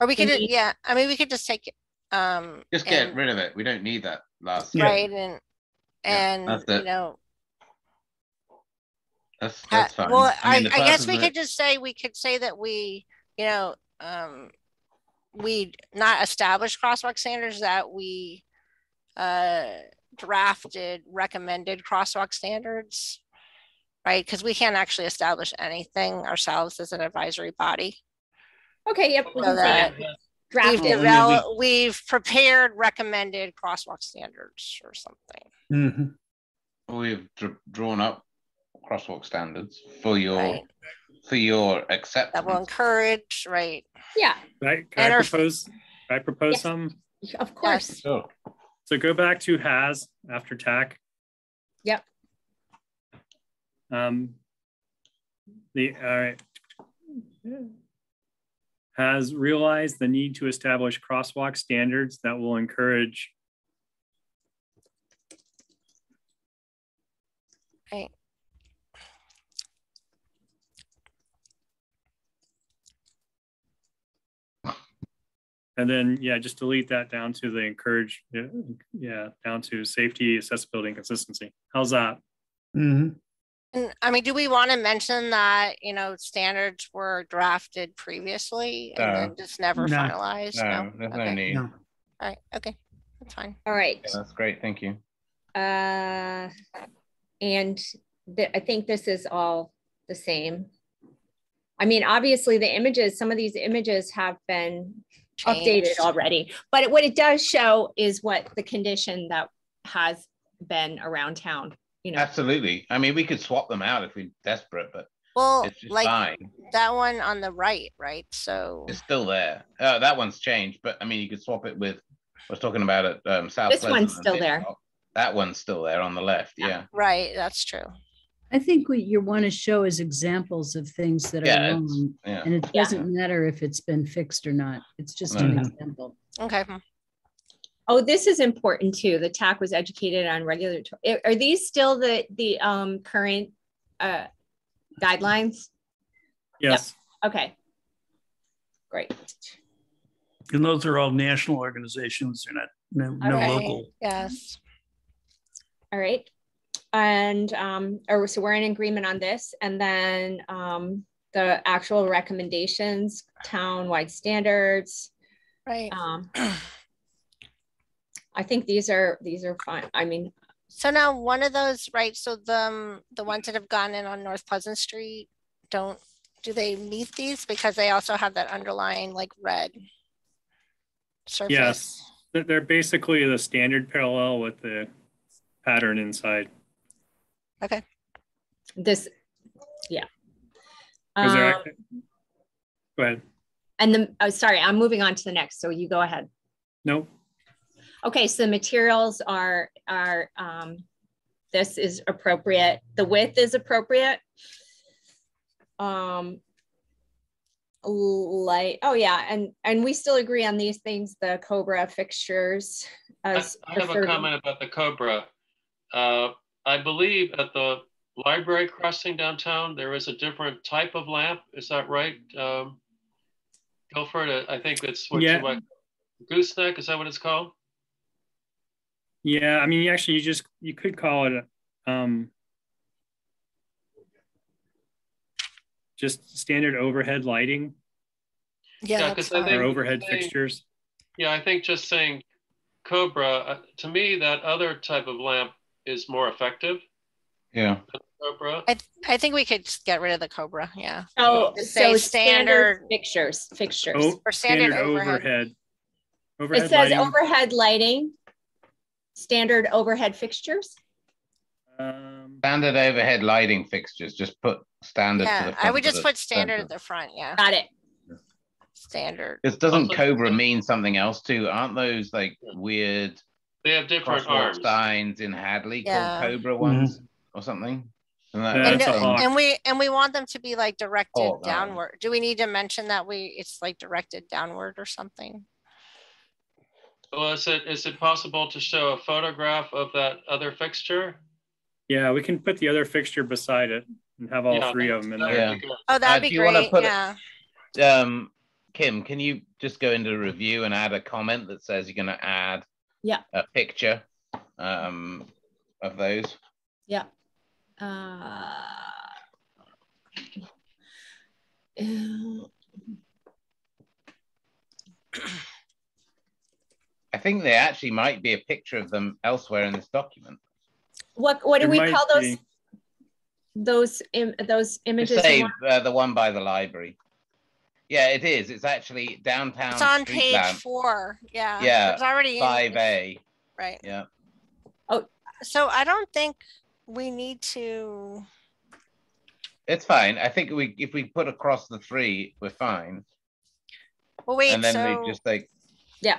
or we could, ju- yeah, I mean, we could just take, it, um. Just get and- rid of it. We don't need that last. Yeah. right and Yeah, and that's you know That's that's fine. Well, I, mean, the I guess we that- could just say, we could say that we, you know, um, we not establish crosswalk standards, that we uh, drafted recommended crosswalk standards. Right, because we can't actually establish anything ourselves as an advisory body. Okay, yep. we So can say that- that. We've Drafted. we- developed, we've prepared recommended crosswalk standards or something. Mhm. We've dr- drawn up crosswalk standards for your Right. for your acceptance. That will encourage, right? Yeah, Can I, can And I our- propose, can I propose Yes. some? of course. Yes. Sure. So go back to has after TAC. Yep. Um, the, all right. Has realized the need to establish crosswalk standards that will encourage Right. And then, yeah, just delete that down to the encourage, yeah, yeah, down to safety, accessibility, and consistency. How's that? Mhm. And I mean, do we want to mention that, you know, standards were drafted previously and then just never No. finalized? No, there's no Okay. need. No. All right, okay, that's fine. All right. Yeah, that's great. Thank you. Uh, and the, I think this is all the same. I mean, obviously the images, some of these images have been updated Changed. already, but what it does show is what the condition that has been around town, you know. Absolutely. I mean, we could swap them out if we're desperate, but Well, it's just like fine. that one on the right, right? So, It's still there. Uh, that one's changed, but I mean, you could swap it with. I was talking about it. Um, South. This one's Pleasant and still there. Hitchcock. That one's still there on the left. Yeah. right, that's true. I think what you want to show is examples of things that Yeah, are wrong. Yeah. And it doesn't matter if it's been fixed or not. It's just an Mhm. example. Okay, hmm. Oh, this is important too. The TAC was educated on regulatory. Are- Are these still the, the um, current uh, guidelines? Yes. Okay. Great. And those are all national organizations. They're not, no, no Okay. local. yes. All right. And um, or so we're in agreement on this. And then um, the actual recommendations, town-wide standards. Right. Um, I think these are these are fine. I mean, So now one of those, right, so the, um, the ones that have gone in on North Pleasant Street, don't, do they meet these? Because they also have that underlying like red surface. Yes. They're- They're basically the standard parallel with the pattern inside. Okay. This, yeah. Is there- Um, Go ahead. and the oh, sorry, I'm moving on to the next. So you go ahead. Nope. Okay, so the materials are, are, um, this is appropriate. The width is appropriate. Um, light, oh yeah, and, and we still agree on these things, the Cobra fixtures. I as I have a comment about the Cobra. Uh, I believe at the library crossing downtown, there is a different type of lamp. Is that right? Um, Guilford, uh, I think it's what you Yeah. what, gooseneck, is that what it's called? Yeah, I mean, actually, you just you could call it um, just standard overhead lighting Yeah, Yeah, that's 'cause I or think- overhead Hey. fixtures. Yeah, I think just saying Cobra, uh, to me, that other type of lamp is more effective Yeah. Cobra. I, th- I think we could get rid of the Cobra, yeah. So, say so standard- standard fixtures, fixtures. Oh, Or standard overhead. overhead. Overhead It says lighting. overhead lighting, standard overhead fixtures. um, Standard overhead lighting fixtures. Just put standard. to the Yeah, I would just put standard center. at the front, yeah, Got it. standard. This doesn't Also- Cobra mean something else too? Aren't those like weird They have different crosswalk arms. signs in Hadley Yeah. called Cobra ones or something? And Yeah, And, that's a do- hawk. and we, and we want them to be like directed Oh, downward. Do we need to mention that we, it's like directed downward or something? Well, is it, is it possible to show a photograph of that other fixture? yeah, we can put the other fixture beside it and have all Yeah, three of them in there. Yeah. Oh, that'd do be you wanna great, put it- yeah. Um, Kim, can you just go into review and add a comment that says you're going to add Yeah. a picture um, of those? Uh, uh, I think there actually might be a picture of them elsewhere in this document. what what do There we call those be. those Im- those images? Say uh, the one by the library. Yeah, it is. It's actually downtown. It's on page lamp, four. Yeah. Yeah, It's already Five A. Right. Yeah. Oh, so I don't think we need to, It's fine. I think we if we put across the three, we're fine. well, wait, and then so, we just like. Yeah.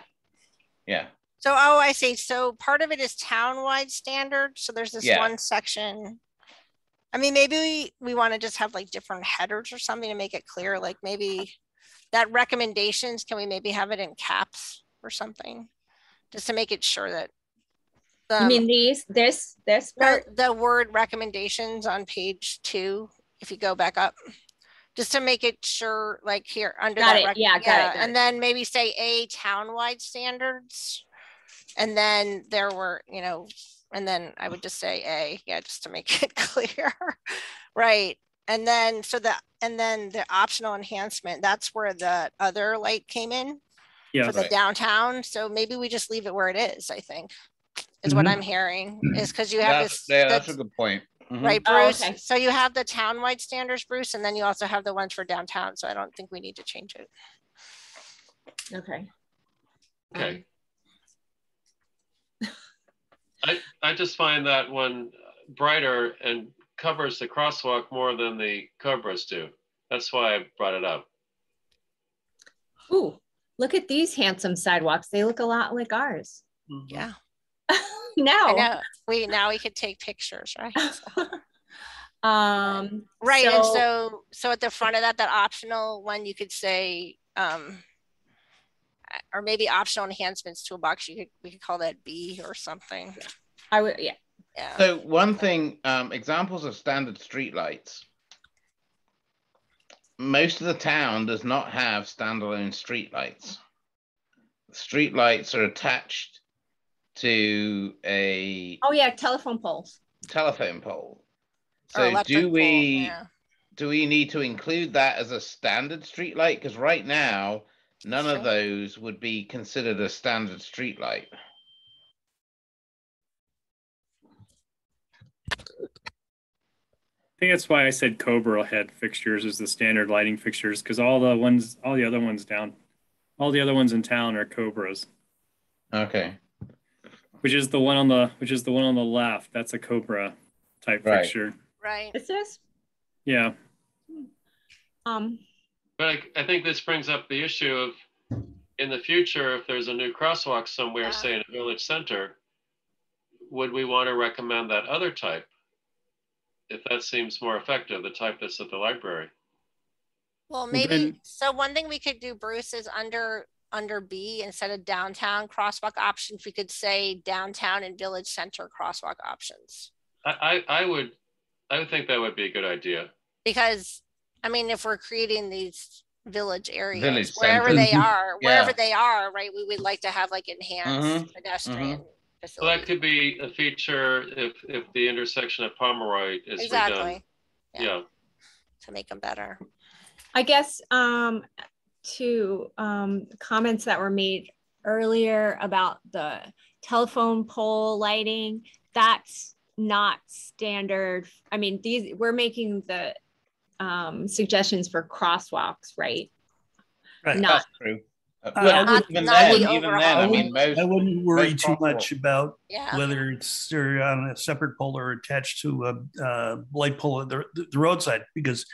Yeah. so, oh, I see. So part of it is town-wide standard. So there's this Yeah. one section. I mean, maybe we, we want to just have like different headers or something to make it clear, like maybe that recommendations, can we maybe have it in caps or something? Just to make it sure that. You um, mean these this this No, part? the word recommendations on page two, if you go back up. Just to make it sure, like here, under Got that. it. rec- Yeah, got it, got And it. then maybe say a townwide standards. And then there were, you know, and then I would just say a, yeah, just to make it clear. Right, and then, so the, and then the optional enhancement, that's where the other light came in Yeah. for the downtown, so maybe we just leave it where it is, I think. Is what Mhm. I'm hearing, is because you have That's, this. yeah, the- that's a good point. Mhm. Right, Oh, Bruce? okay. So you have the townwide standards, Bruce, and then you also have the ones for downtown, so I don't think we need to change it. Okay. Okay. I, I just find that one brighter and covers the crosswalk more than the Cobras do. That's why I brought it up. Ooh, look at these handsome sidewalks. They look a lot like ours. Yeah, no. I know. We, now we could take pictures, right? So- um Right, and So- so, so at the front of that, that optional one, you could say, um, or maybe optional enhancements toolbox, you could, we could call that B or something. I would yeah. Yeah, So one thing, um, examples of standard streetlights. Most of the town does not have standalone streetlights. Streetlights are attached to a Oh yeah, telephone poles. telephone pole. So electric do pole, we yeah. do we need to include that as a standard streetlight? Because right now, none of Sure. those would be considered a standard streetlight. I think that's why I said Cobra head fixtures is the standard lighting fixtures because all the ones, all the other ones down, all the other ones in town are Cobras, Okay. Which is the one on the, which is the one on the left. That's a Cobra type Right. fixture. Right, This is Yeah. um But I, I think this brings up the issue of in the future, if there's a new crosswalk somewhere, Yeah. say in a village center, would we want to recommend that other type? If that seems more effective, the type that's at the library. well, maybe, then- so one thing we could do, Bruce, is under, under B, instead of downtown crosswalk options, we could say downtown and village center crosswalk options. I, I, I would, I would think that would be a good idea. Because, I mean, if we're creating these village areas, Village wherever centers. they are, wherever Yeah. they are, right, we would like to have like enhanced pedestrian So that facilities. could be a feature if, if the intersection of Pomeroy is redone. Exactly, yeah. Yeah, to make them better. I guess um to um comments that were made earlier about the telephone pole lighting, that's not standard. I mean, these we're making the um suggestions for crosswalks, right? Right. Not That's true. Uh, Uh, well, Not- even not then, the even then, I I mean, most, I wouldn't worry too crosswalks. much about Yeah, whether it's they're on a separate pole or attached to a, uh light pole at the, the roadside because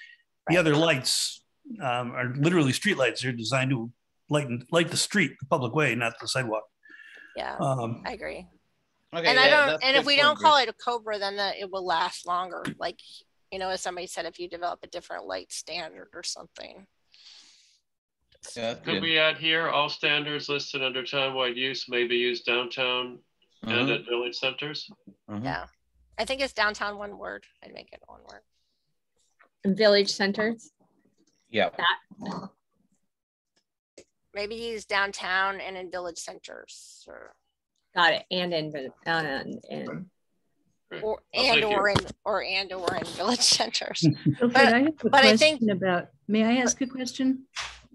the Right. other lights um, are literally street lights. They're designed to light light the street, the public way, not the sidewalk. yeah, Um, I agree. okay, And I don't, and if we don't Bruce. call it a Cobra, then the- it will last longer. Like, you know, as somebody said, if you develop a different light standard or something. Yeah, could good. we add here, all standards listed under townwide use may be used downtown and Mhm, at village centers? mhm. Yeah. I think it's downtown one word. I'd make it one word. village centers. Yeah, Maybe use downtown and in village centers or, Got it. And in uh, and, and Great. or, Well, and or in, or and or in village centers. Guilford, But- I have a but I think- question about, may I ask a question?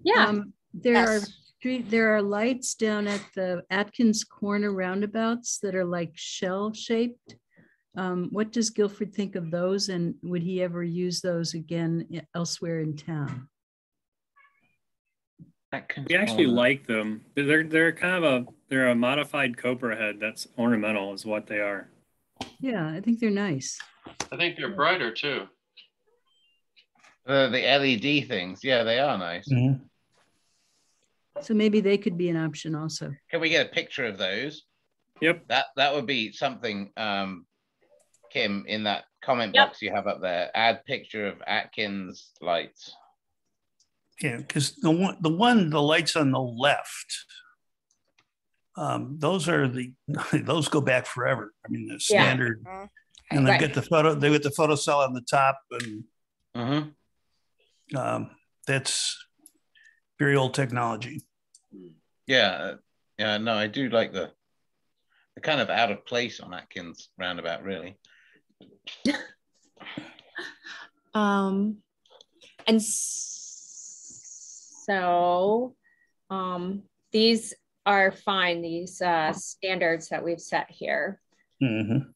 Yeah. Um, There are street, there are lights down at the Atkins Corner roundabouts that are like shell shaped. Um, What does Guilford think of those and would he ever use those again elsewhere in town? We actually like them. They're they're kind of a they're a modified cobra head that's ornamental is what they are. Yeah, I think they're nice. I think they're brighter too. The the LED things, yeah, they are nice. Mhm. So maybe they could be an option also. Can we get a picture of those? Yep. That that would be something, um, Kim, in that comment Yep. box you have up there. Add picture of Atkins lights. Yeah, because the one, the one, the lights on the left, um, those are the, those go back forever. I mean, the Yeah. standard, Mhm. and they Right. get the photo, they get the photo cell on the top, and Mm-hmm. um, that's very old technology. Yeah, uh, yeah, no, I do like the the kind of out of place on Atkins roundabout, really. Um, and so, um, these are fine, these, uh, standards that we've set here. Mhm.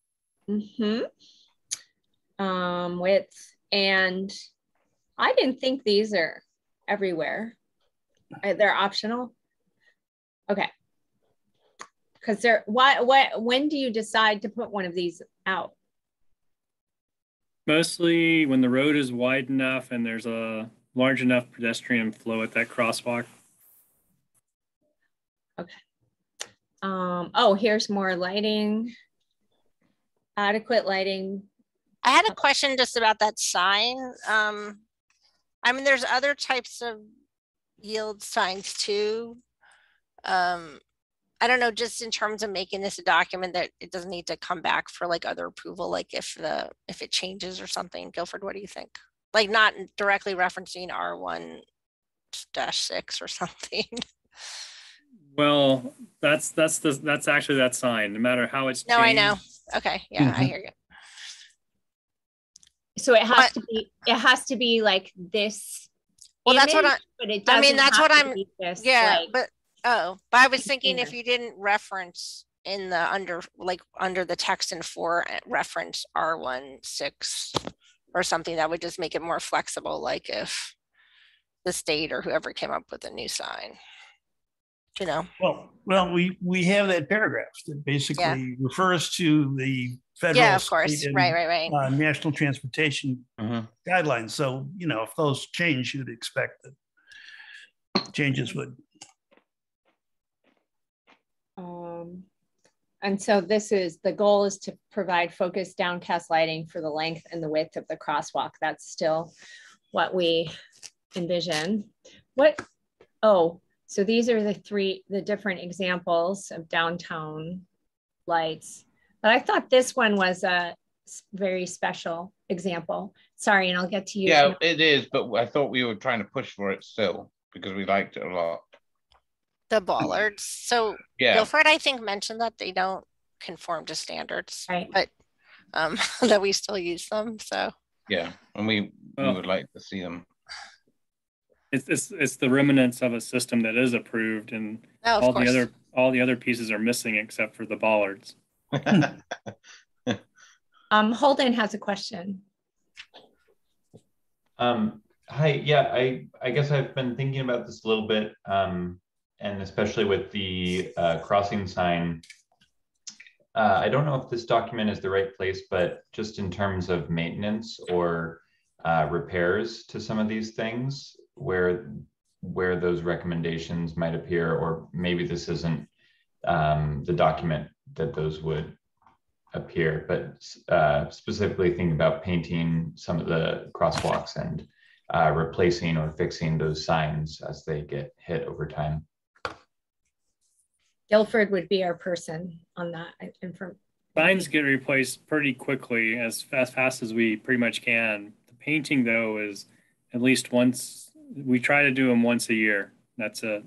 Mm-hmm. Um, width, and I didn't think these are everywhere. Uh, They're optional? Okay. Because they're, why, what, when do you decide to put one of these out? Mostly when the road is wide enough and there's a large enough pedestrian flow at that crosswalk. Okay. Um, oh, here's more lighting. Adequate lighting. I had a question just about that sign. Um, I mean, there's other types of yield signs too. Um, I don't know, just in terms of making this a document that it doesn't need to come back for like other approval, like if the, if it changes or something. Guilford, what do you think? Like not directly referencing R one dash six or something. Well, that's that's the that's actually that sign. No matter how it's No, I know. Okay, yeah, I Mhm. hear you. So it has But- to be, it has to be like this. Well, that's what I- But it I mean, doesn't that's have what to I'm- be this, Yeah, like- but, oh, but I was thinking if you didn't reference in the under, like, under the text in four, uh, reference R one six or something that would just make it more flexible, like if the state or whoever came up with a new sign. You know, Well, well, we, we have that paragraph that basically refers to the federal. yeah, of course, state, and, right, right, right. Uh, national transportation Mhm. guidelines. So, you know, if those change, you'd expect that changes would. Um, and so this is, the goal is to provide focused downcast lighting for the length and the width of the crosswalk. That's still what we envision. What, oh, so these are the three, the different examples of downtown lights. But I thought this one was a very special example. Sorry, and I'll get to you. Yeah, it is, but I thought we were trying to push for it still because we liked it a lot. The bollards. So Yeah, Guilford, I think, mentioned that they don't conform to standards, Right. but um, that we still use them, so. yeah, and we, we Well- would like to see them. it's it's it's the remnants of a system that is approved, and No, all course. the other all the other pieces are missing except for the bollards. Um, Holden has a question. Um, hi, yeah, I, I guess I've been thinking about this a little bit, um, and especially with the uh, crossing sign. Uh, I don't know if this document is the right place, but just in terms of maintenance or uh, repairs to some of these things, where where those recommendations might appear, or maybe this isn't um, the document that those would appear, but uh, specifically think about painting some of the crosswalks and uh, replacing or fixing those signs as they get hit over time. Guilford would be our person on that. I- And from, Signs get replaced pretty quickly, as fast, fast as we pretty much can. The painting, though, is at least once. We try to do them once a year. That's it.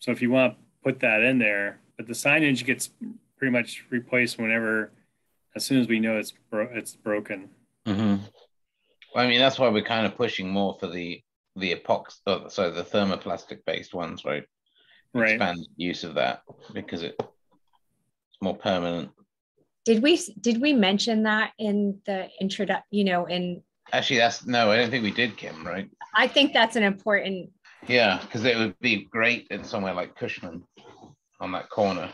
So if you want to put that in there, but the signage gets pretty much replaced whenever, as soon as we know it's bro- it's broken. Mm-hmm. Well, I mean, that's why we're kind of pushing more for the the epox, oh, so the thermoplastic based ones, right? Right. Expand use of that because it's more permanent. Did we did we mention that in the introdu, you know, in Actually, that's no, I don't think we did, Kim. Right? I think that's an important Yeah, because it would be great in somewhere like Cushman on that corner.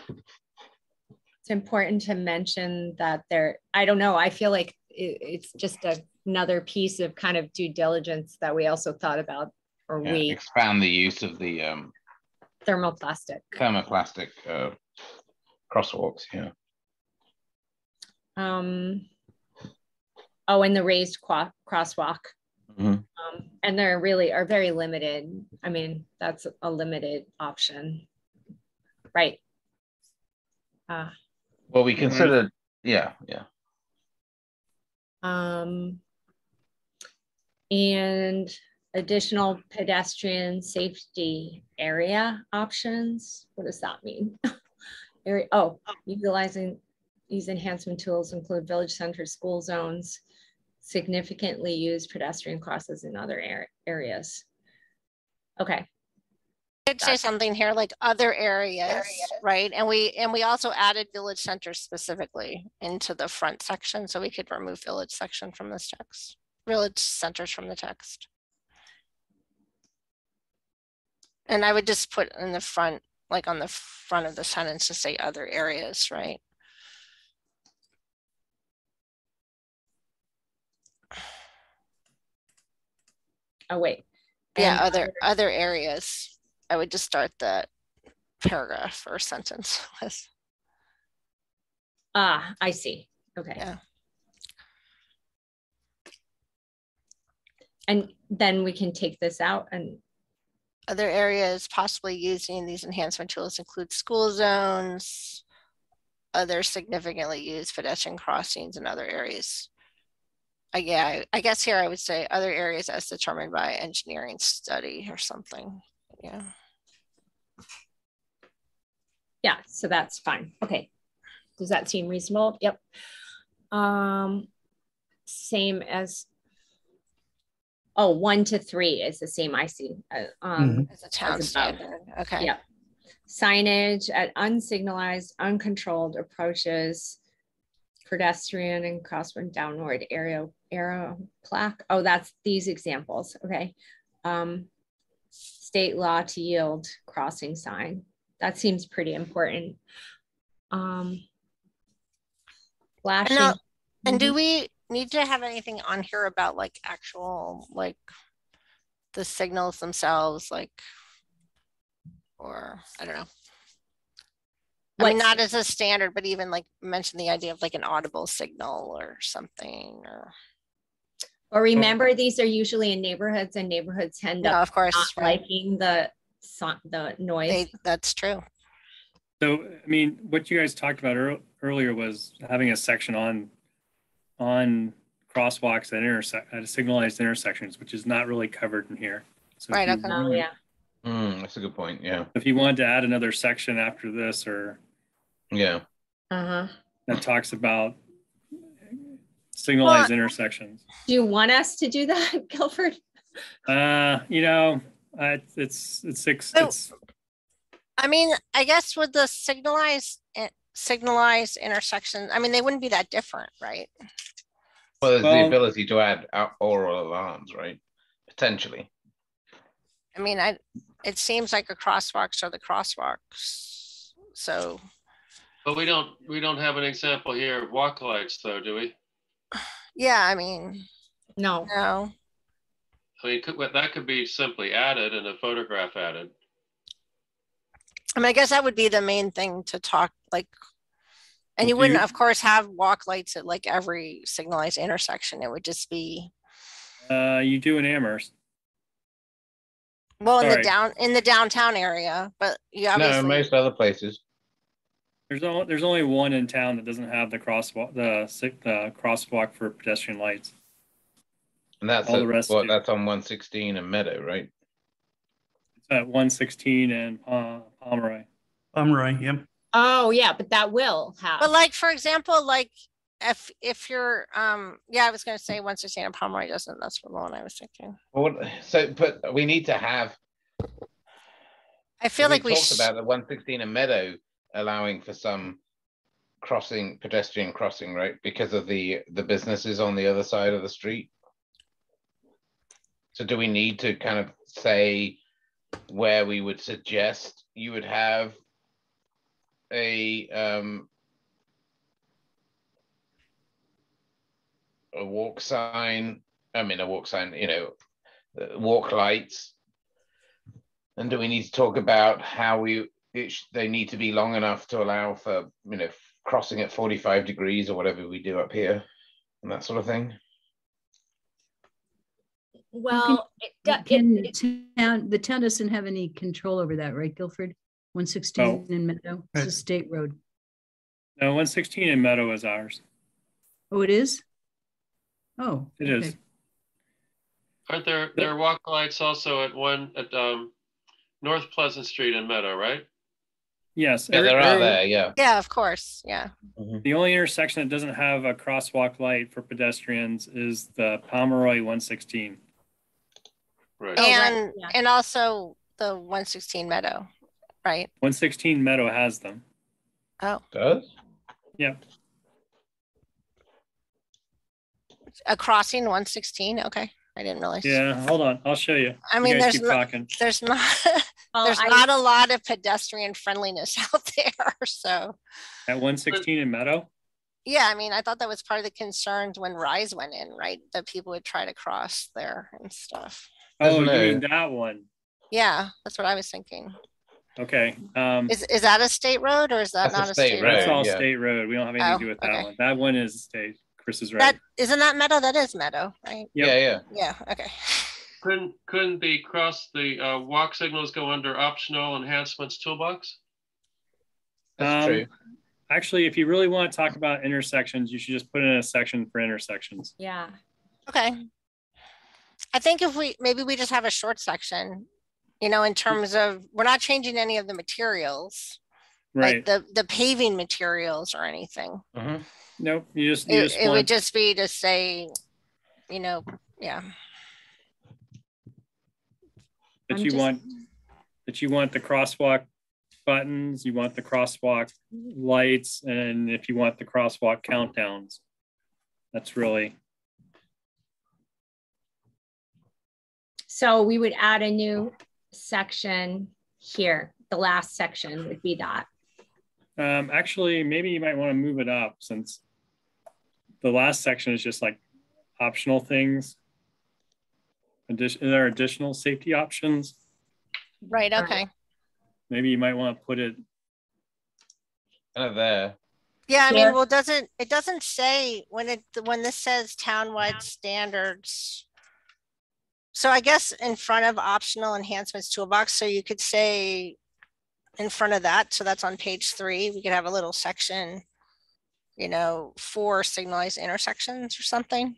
it's important to mention that there i don't know i feel like it, it's just a, another piece of kind of due diligence that we also thought about or Yeah, we expand the use of the um, thermoplastic thermoplastic uh, crosswalks. Yeah. um oh and the raised qua- crosswalk Mhm. um, and they're really are very limited i mean that's a limited option right uh, Well, we considered. Yeah, yeah. um, and additional pedestrian safety area options. What does that mean? area, oh, utilizing these enhancement tools include village center, school zones, significantly used pedestrian crosses in other ar- areas. Okay, I'd say something here like other areas, right? And we, and we also added village center specifically into the front section, so we could remove village section from this text. Village centers from the text. And I would just put in the front, like on the front of the sentence to say other areas, right? oh wait. Yeah, other, other areas. I would just start that paragraph or sentence with. Ah, I see. Okay. Yeah. And then we can take this out and Other areas possibly using these enhancement tools include school zones, other significantly used pedestrian crossings and other areas. Uh, yeah, I- I guess here I would say other areas as determined by engineering study or something. Yeah, yeah, so that's fine. Okay. Does that seem reasonable? Yep. Um, same as, oh, one to three is the same I see. uh, Um, as a town As standard. Okay. Yeah. signage at unsignalized, uncontrolled approaches, pedestrian and crosswind downward arrow, arrow plaque. Oh, that's these examples, okay. Um, state law to yield crossing sign. That seems pretty important. Um, flashing. now- And do we need to have anything on here about like actual, like the signals themselves, like, or I don't know. I mean, not as a standard, but even like mention the idea of like an audible signal or something or, Or remember, these are usually in neighborhoods and neighborhoods end no, up of course, not right, liking the, so- the noise. they- that's true. So, I mean, what you guys talked about earlier was having a section on, on crosswalks at intersect, at signalized intersections, which is not really covered in here. So Right, you okay. Oh, yeah. Mm, that's a good point. Yeah. If you wanted to add another section after this, or Yeah. Uh-huh. that talks about signalized intersections. Do you want us to do that, Guilford? Uh, you know, uh, it's, it's six, So- it's, I mean, I guess with the signalized, signalized intersections. I mean, they wouldn't be that different, right? Well, there's the Well- ability to add out oral alarms, right? Potentially. I mean, I, it seems like a crosswalks are the crosswalks. So, But we don't, we don't have an example here of walk lights though, do we? yeah, I mean, No. no, I mean, could, that could be simply added and a photograph added. I mean, I guess that would be the main thing to talk, like, and you Do wouldn't, you- of course, have walk lights at like every signalized intersection. It would just be, uh, you do in Amherst. well, in the down, in the downtown area, but you obviously. No, most other places. There's only, there's only one in town that doesn't have the crosswalk, the, sig- the crosswalk for pedestrian lights. And that's All the rest what do. that's on 116 and Meadow, right? It's at one sixteen and uh, Pomeroy. Pomeroy, yep. Oh, yeah, but that will have. But like, for example, like if, if you're, um, yeah, I was gonna say once you one sixteen and Pomeroy doesn't, that's the one I was thinking. Well, so, but we need to have. I feel like we, talked sh- about the one sixteen and Meadow allowing for some crossing, pedestrian crossing, right? Because of the, the businesses on the other side of the street. So do we need to kind of say where we would suggest you would have a, um, a walk sign, I mean, a walk sign, you know, walk lights? And do we need to talk about how we, sh- they need to be long enough to allow for, you know, crossing at 45 degrees or whatever we do up here and that sort of thing? Well, can, can it, the, town, the town doesn't have any control over that, right, Guilford? 116 oh. in Meadow, it's a state road. No, 116 in Meadow is ours. Oh, it is? Oh, it okay. is. Aren't there there are walk lights also at one at um, North Pleasant Street in Meadow, right? Yes, yeah, there are there. Yeah. Yeah, of course. Yeah. Mm-hmm. The only intersection that doesn't have a crosswalk light for pedestrians is the Pomeroy 116. Oh, right. And oh, right. Yeah. and also the 116 Meadow, right? 116 Meadow has them. Oh. Does? Yeah. A crossing 116. Okay. I didn't realize. Yeah, hold on. I'll show you. I mean, you there's, not, there's not there's not a lot of pedestrian friendliness out there. So at 116 in Meadow? Yeah, I mean, I thought that was part of the concerns when Rise went in, right? That people would try to cross there and stuff. Oh, you mean that one? Yeah, that's what I was thinking. Okay, um, Is, is that a state road or is that That's a not a state state road. road? that's all yeah. state road. We don't have anything to do Oh, with that okay. one. That one is state. Chris is right. That, isn't that Meadow? That is Meadow, right? Yep. Yeah, yeah. Yeah, okay. Couldn't, couldn't the cross, the, uh, walk signals go under optional enhancements toolbox? That's Um, true. Actually, if you really want to talk about intersections, you should just put in a section for intersections. yeah. Okay. I think if we, maybe we just have a short section, you know, in terms of, we're not changing any of the materials. Like Right. the, the paving materials or anything. Mhm. Nope, you just, you It, just it would just be to say, you know, yeah, that I'm you just- want, that you want the crosswalk buttons, you want the crosswalk lights, and if you want the crosswalk countdowns. That's really, So we would add a new section here. The last section would be that. um, actually, maybe you might want to move it up since the last section is just like optional things. Addition, there are additional safety options. right, Right. okay. Maybe you might want to put it Kind of there. Yeah, I Here. mean, well, doesn't, it doesn't say when it, when this says townwide standards. So I guess in front of optional enhancements toolbox, so you could say in front of that, so that's on page three, we could have a little section, you know, for signalized intersections or something,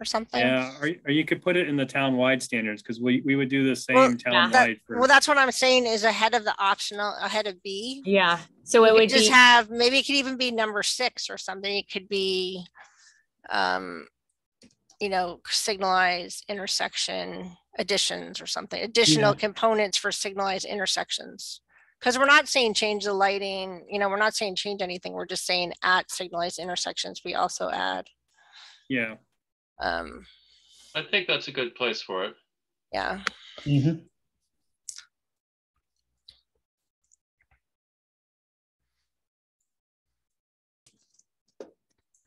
or something. Yeah, or, or you could put it in the town-wide standards, because we, we would do the Well, same yeah. town-wide Well, that's what I'm saying is ahead of the optional, ahead of B. Yeah. So it You would just be, have, maybe it could even be number six or something. It could be, um, you know, signalized intersection additions or something, additional components for signalized intersections. Because we're not saying change the lighting, you know, we're not saying change anything. We're just saying at signalized intersections, we also add, yeah. um, I think that's a good place for it. yeah. Mhm.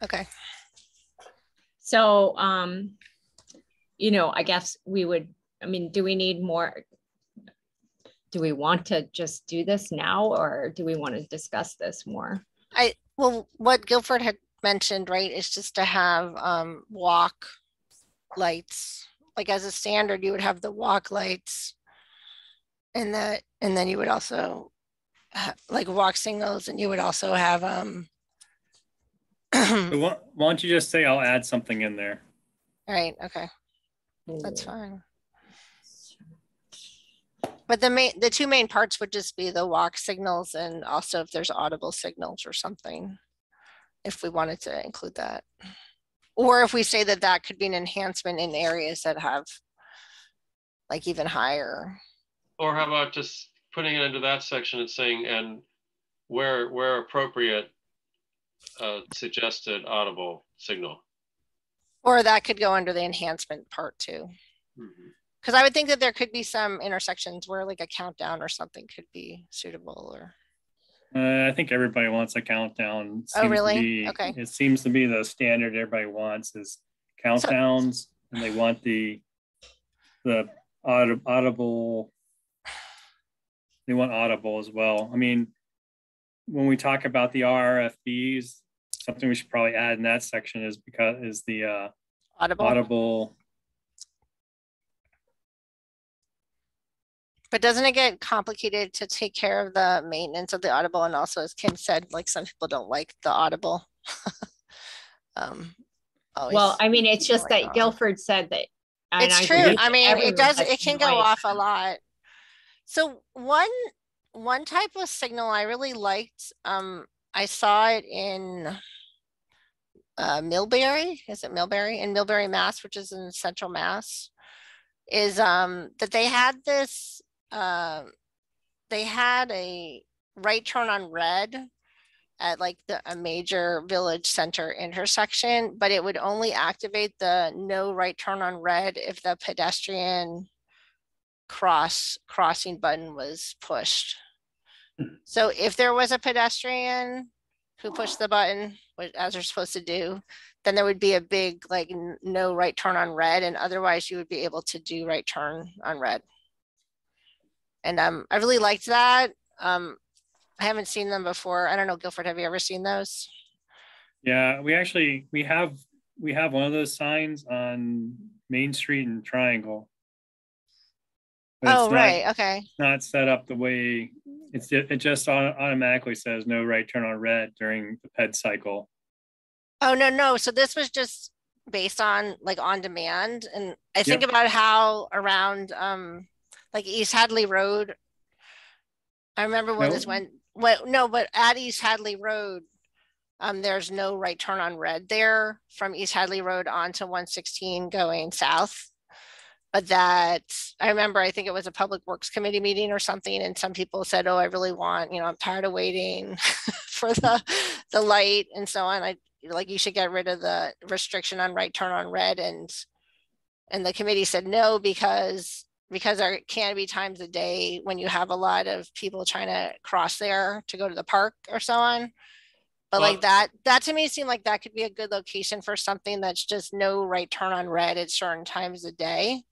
Okay. So, um, you know, I guess we would, I mean, do we need more? Do we want to just do this now or do we want to discuss this more? I, well, what Guilford had mentioned, right, is just to have um walk lights. Like as a standard, you would have the walk lights. And that, and then you would also ha- like walk signals and you would also have um. So why, why don't you just say, I'll add something in there? Right, okay, that's fine. But the main, the two main parts would just be the walk signals and also if there's audible signals or something. If we wanted to include that. Or if we say that that could be an enhancement in areas that have like even higher. Or how about just putting it into that section and saying, and where, where appropriate, uh, suggested audible signal. Or that could go under the enhancement part too. Because I would think that there could be some intersections where like a countdown or something could be suitable or. Uh, I think everybody wants a countdown. Oh, Seems to really? be- Okay. It seems to be the standard everybody wants is countdowns and they want the, the audi- audible. They want audible as well. I mean, when we talk about the RFBs, something we should probably add in that section is because, is the uh, Audible, audible. but doesn't it get complicated to take care of the maintenance of the audible? And also, as Kim said, like some people don't like the audible. Um, Well, I mean, it's just that on. Guilford said that. It's I true. I mean, it does, it can go noise. off a lot. So one, one type of signal I really liked, um, I saw it in uh, Millbury, is it Millbury? In Millbury, Mass, which is in central Mass, is um, that they had this, um, they had a right turn on red at like the, a major village center intersection, but it would only activate the no right turn on red if the pedestrian cross crossing button was pushed. So if there was a pedestrian who pushed the button, which as they're supposed to do, then there would be a big like n- no right turn on red, and otherwise you would be able to do right turn on red. And um, I really liked that. Um, I haven't seen them before. I don't know, Guilford, have you ever seen those? Yeah, we actually, we have, we have one of those signs on Main Street and Triangle. But it's Oh, not- right, okay. Not set up the way, it's, it just automatically says no right turn on red during the ped cycle. Oh, no, no. So this was just based on like on demand. And I think Yep. about how around um like East Hadley Road. I remember when this went, what, no, but at East Hadley Road, um, there's no right turn on red there from East Hadley Road onto one sixteen going south. But that, I remember, I think it was a Public Works Committee meeting or something, and some people said, oh, I really want, you know, I'm tired of waiting for the, the light and so on. I, like, you should get rid of the restriction on right turn on red and, and the committee said no, because, because there can be times a day when you have a lot of people trying to cross there to go to the park or so on. But Well- like that, that to me seemed like that could be a good location for something that's just no right turn on red at certain times a day.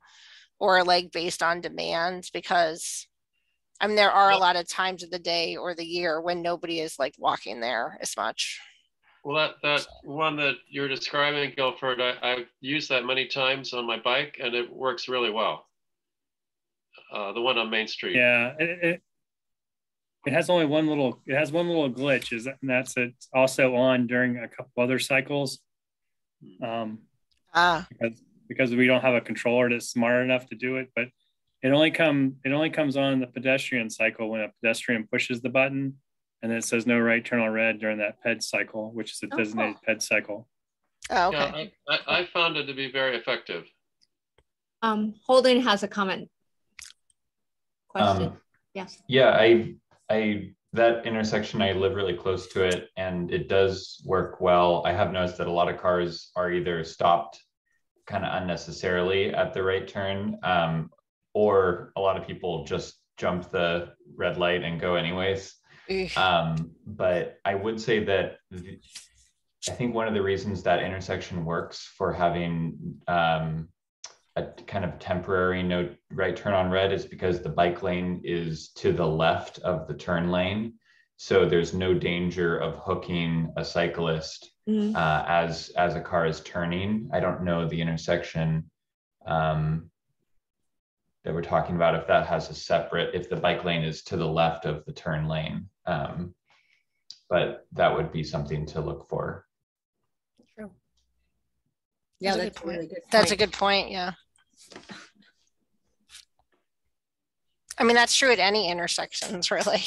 Or like based on demands, because I mean, there are a lot of times of the day or the year when nobody is like walking there as much. Well, that, that one that you're describing, Guilford, I, I've used that many times on my bike and it works really well. Uh, the one on Main Street. Yeah, it, it, it has only one little, it has one little glitch is, that- and that's it's also on during a couple other cycles. Um, Ah, because because we don't have a controller that's smart enough to do it. But it only come it only comes on in the pedestrian cycle when a pedestrian pushes the button, and then it says no right turn on red during that ped cycle, which is a Oh, designated ped cycle. oh, Yeah, okay. I, I, I found it to be very effective. Um, Holden has a comment. Question, Um, yes. Yeah, I, I, that intersection, I live really close to it and it does work well. I have noticed that a lot of cars are either stopped kind of unnecessarily at the right turn, um, or a lot of people just jump the red light and go anyways. Um, but I would say that the, I think one of the reasons that intersection works for having um, a kind of temporary no right turn on red is because the bike lane is to the left of the turn lane. So there's no danger of hooking a cyclist Mhm. uh, as as a car is turning. I don't know the intersection um, that we're talking about if that has a separate if the bike lane is to the left of the turn lane. Um, but that would be something to look for. True. Yeah, That's a good that's a point. really good. That's a good point, yeah. I mean, that's true at any intersections, really.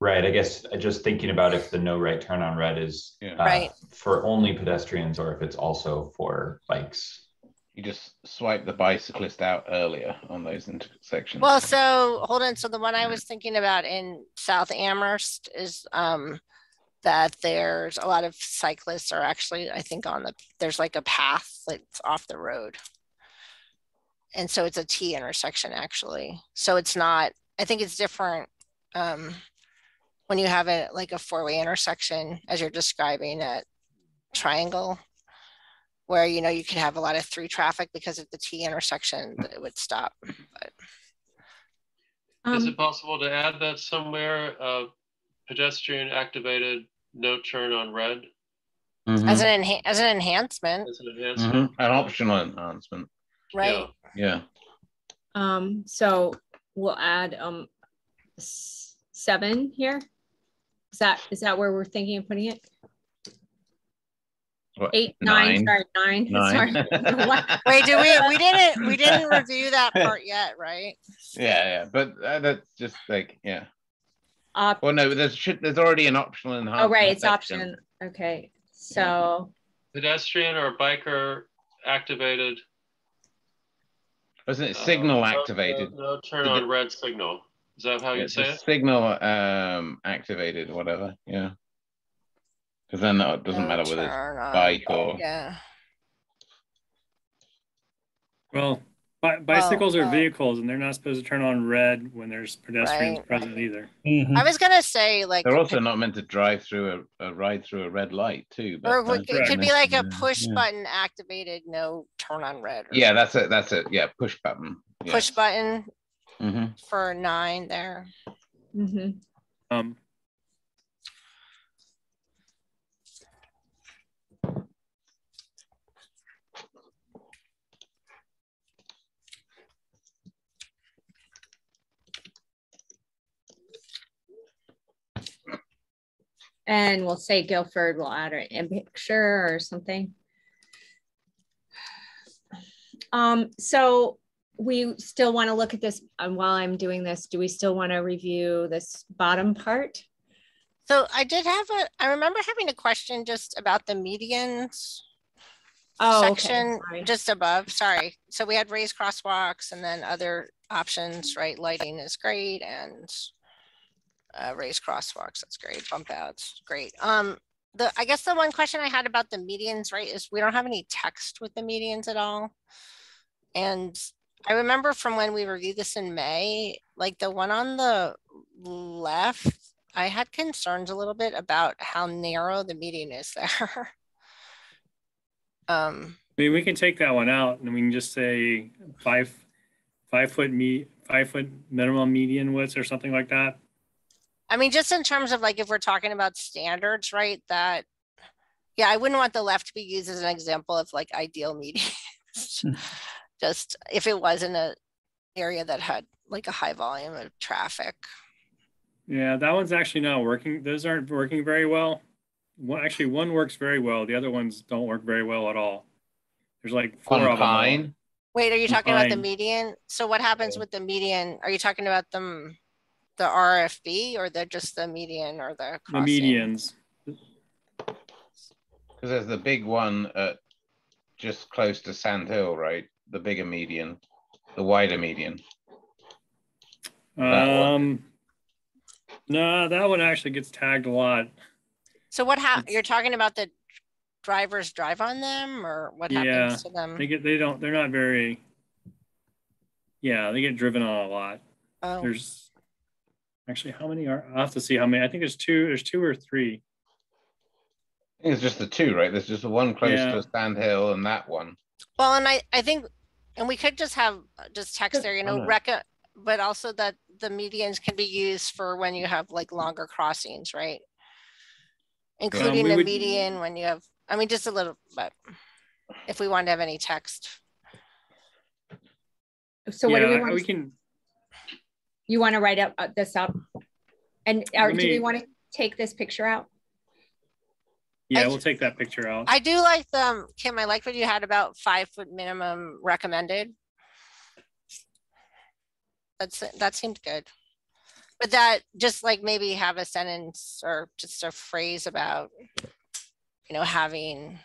Right. I guess uh, just thinking about if the no right turn on red is Yeah. uh, Right. for only pedestrians or if it's also for bikes. You just swipe the bicyclist out earlier on those intersections. Well, so hold on. So the one I was thinking about in South Amherst is um that there's a lot of cyclists are actually, I think, on the there's like a path that's off the road. And so it's a T intersection actually. So it's not, I think it's different um when you have a like a four-way intersection as you're describing at Triangle where you know you could have a lot of through traffic because of the T intersection, it would stop. But Is Um, it possible to add that somewhere, uh, pedestrian activated no turn on red Mhm. as an enha- as an enhancement, as an enhancement? Mhm. An optional enhancement. right? Yeah. Yeah. um, so we'll add, um, s- seven here. Is that, is that where we're thinking of putting it? What, Eight, nine, nine? sorry, nine, Nine. sorry. Wait, did we we didn't we didn't review that part yet, right? yeah, yeah, but uh, that's just like yeah. Uh, Well, no, there's should, there's already an optional enhancement. oh, right, it's section. option, okay, so, Pedestrian or biker activated. Wasn't it uh, signal no- activated? No no turn on red signal. Is that how you say it? signal um activated, whatever. Yeah. Because then it doesn't matter whether it's bike or Yeah, Well, bi- bicycles are uh, vehicles and they're not supposed to turn on red when there's pedestrians Right. present either. Mhm. I was gonna say like, they're also not meant to drive through a, a ride through a red light too. or it but, would- it could be like a push yeah. button activated, no turn on red. or Yeah, that's it. That's it. Yeah, push button. Yeah. Push button hmm for nine there. mhm. Um, and we'll say Guilford, we'll add it in picture or something. Um, so we still want to look at this, and while I'm doing this, do we still want to review this bottom part? So I did have a, I remember having a question just about the medians Oh, section sorry. just above, sorry. So we had raised crosswalks and then other options, right? Lighting is great and uh, raised crosswalks, that's great. Bump outs, great. Um, the, I guess the one question I had about the medians, right, is we don't have any text with the medians at all. And I remember from when we reviewed this in May, like the one on the left, I had concerns a little bit about how narrow the median is there. Um, I mean, we can take that one out and we can just say five, five foot me, five foot minimum median widths or something like that. I mean, just in terms of like, if we're talking about standards, right, that, yeah, I wouldn't want the left to be used as an example of like ideal medians. Just if it was in an area that had like a high volume of traffic. Yeah, that one's actually not working. Those aren't working very well. One, actually, one works very well. The other ones don't work very well at all. There's like four On of them. all. Pine, Wait, are you talking about the median? So what happens with the median? Are you talking about them, the RFB or the, just the median or the The medians. because there's the big one at just close to Sand Hill, right? The bigger median, the wider median. That one. Um, no, that one actually gets tagged a lot. So what hap, It's- you're talking about the drivers drive on them or what Yeah, happens to them? They get, they don't, they're not very, yeah, they get driven on a lot. Oh, There's actually, how many are, I'll have to see how many. I think there's two, there's two or three. I think it's just the two, right? There's just the one close Yeah. to Sand Hill and that one. well, and I, I think, and we could just have uh, just text there, you know, rec, but also that the medians can be used for when you have like longer crossings, right? Including we the would- median when you have, I mean, just a little, but if we want to have any text. So what do we Yeah, want, we to- can, you want to write up uh, this up? And or Let do we me- want to take this picture out? Yeah, I- we'll take that picture out. I do like them, Kim, I like what you had about five foot minimum recommended. that's, that seemed good. But that, just like maybe have a sentence or just a phrase about, you know, having,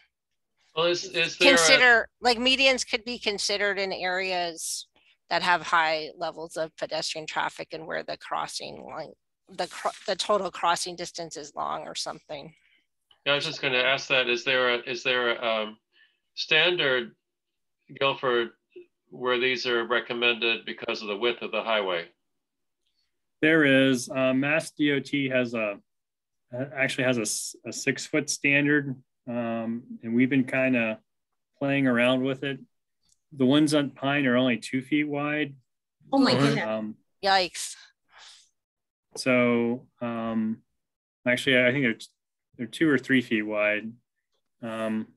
Well, is, is there, a- consider, like medians could be considered in areas that have high levels of pedestrian traffic and where the crossing line, the, cro- the total crossing distance is long or something. Yeah, I was just gonna ask that, is there a, is there a um, standard, Guilford, where these are recommended because of the width of the highway? There is, uh, Mass DOT has a, actually has a six foot standard. Um, and we've been kind of playing around with it. The ones on Pine are only two feet wide. Oh my goodness. Um, Yikes. so, um, actually, I think they're, they're two or three feet wide. Um,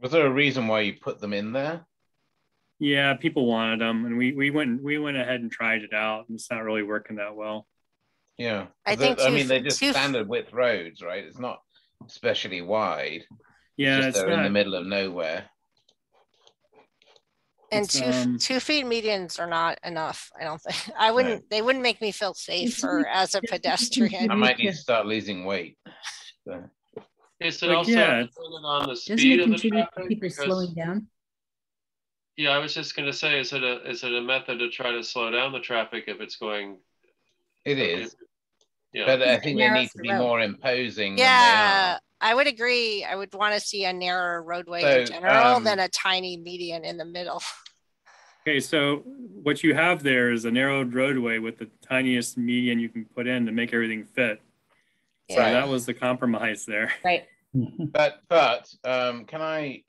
Was there a reason why you put them in there? yeah, people wanted them and we, we went, we went ahead and tried it out and it's not really working that well. Yeah. I 'Cause they're- think I mean, they're just standard width roads, right? It's not especially wide. Yeah, just it's they're in the middle of nowhere. And It's, two, um, two feet medians are not enough. I don't think, I wouldn't, they wouldn't make me feel safer as a pedestrian. I might need to start losing weight. So, Is it Like, also yeah, dependent on the Doesn't it of the contribute to traffic? people Because- slowing down? Yeah, I was just gonna say, is it a, is it a method to try to slow down the traffic if it's going? it is, Yeah, but I think they need to be road. more imposing. than Yeah, I would agree. I would want to see a narrower roadway in general um, than a tiny median in the middle. okay, so what you have there is a narrowed roadway with the tiniest median you can put in to make everything fit. So Yeah. that was the compromise there. Right. But but um, can I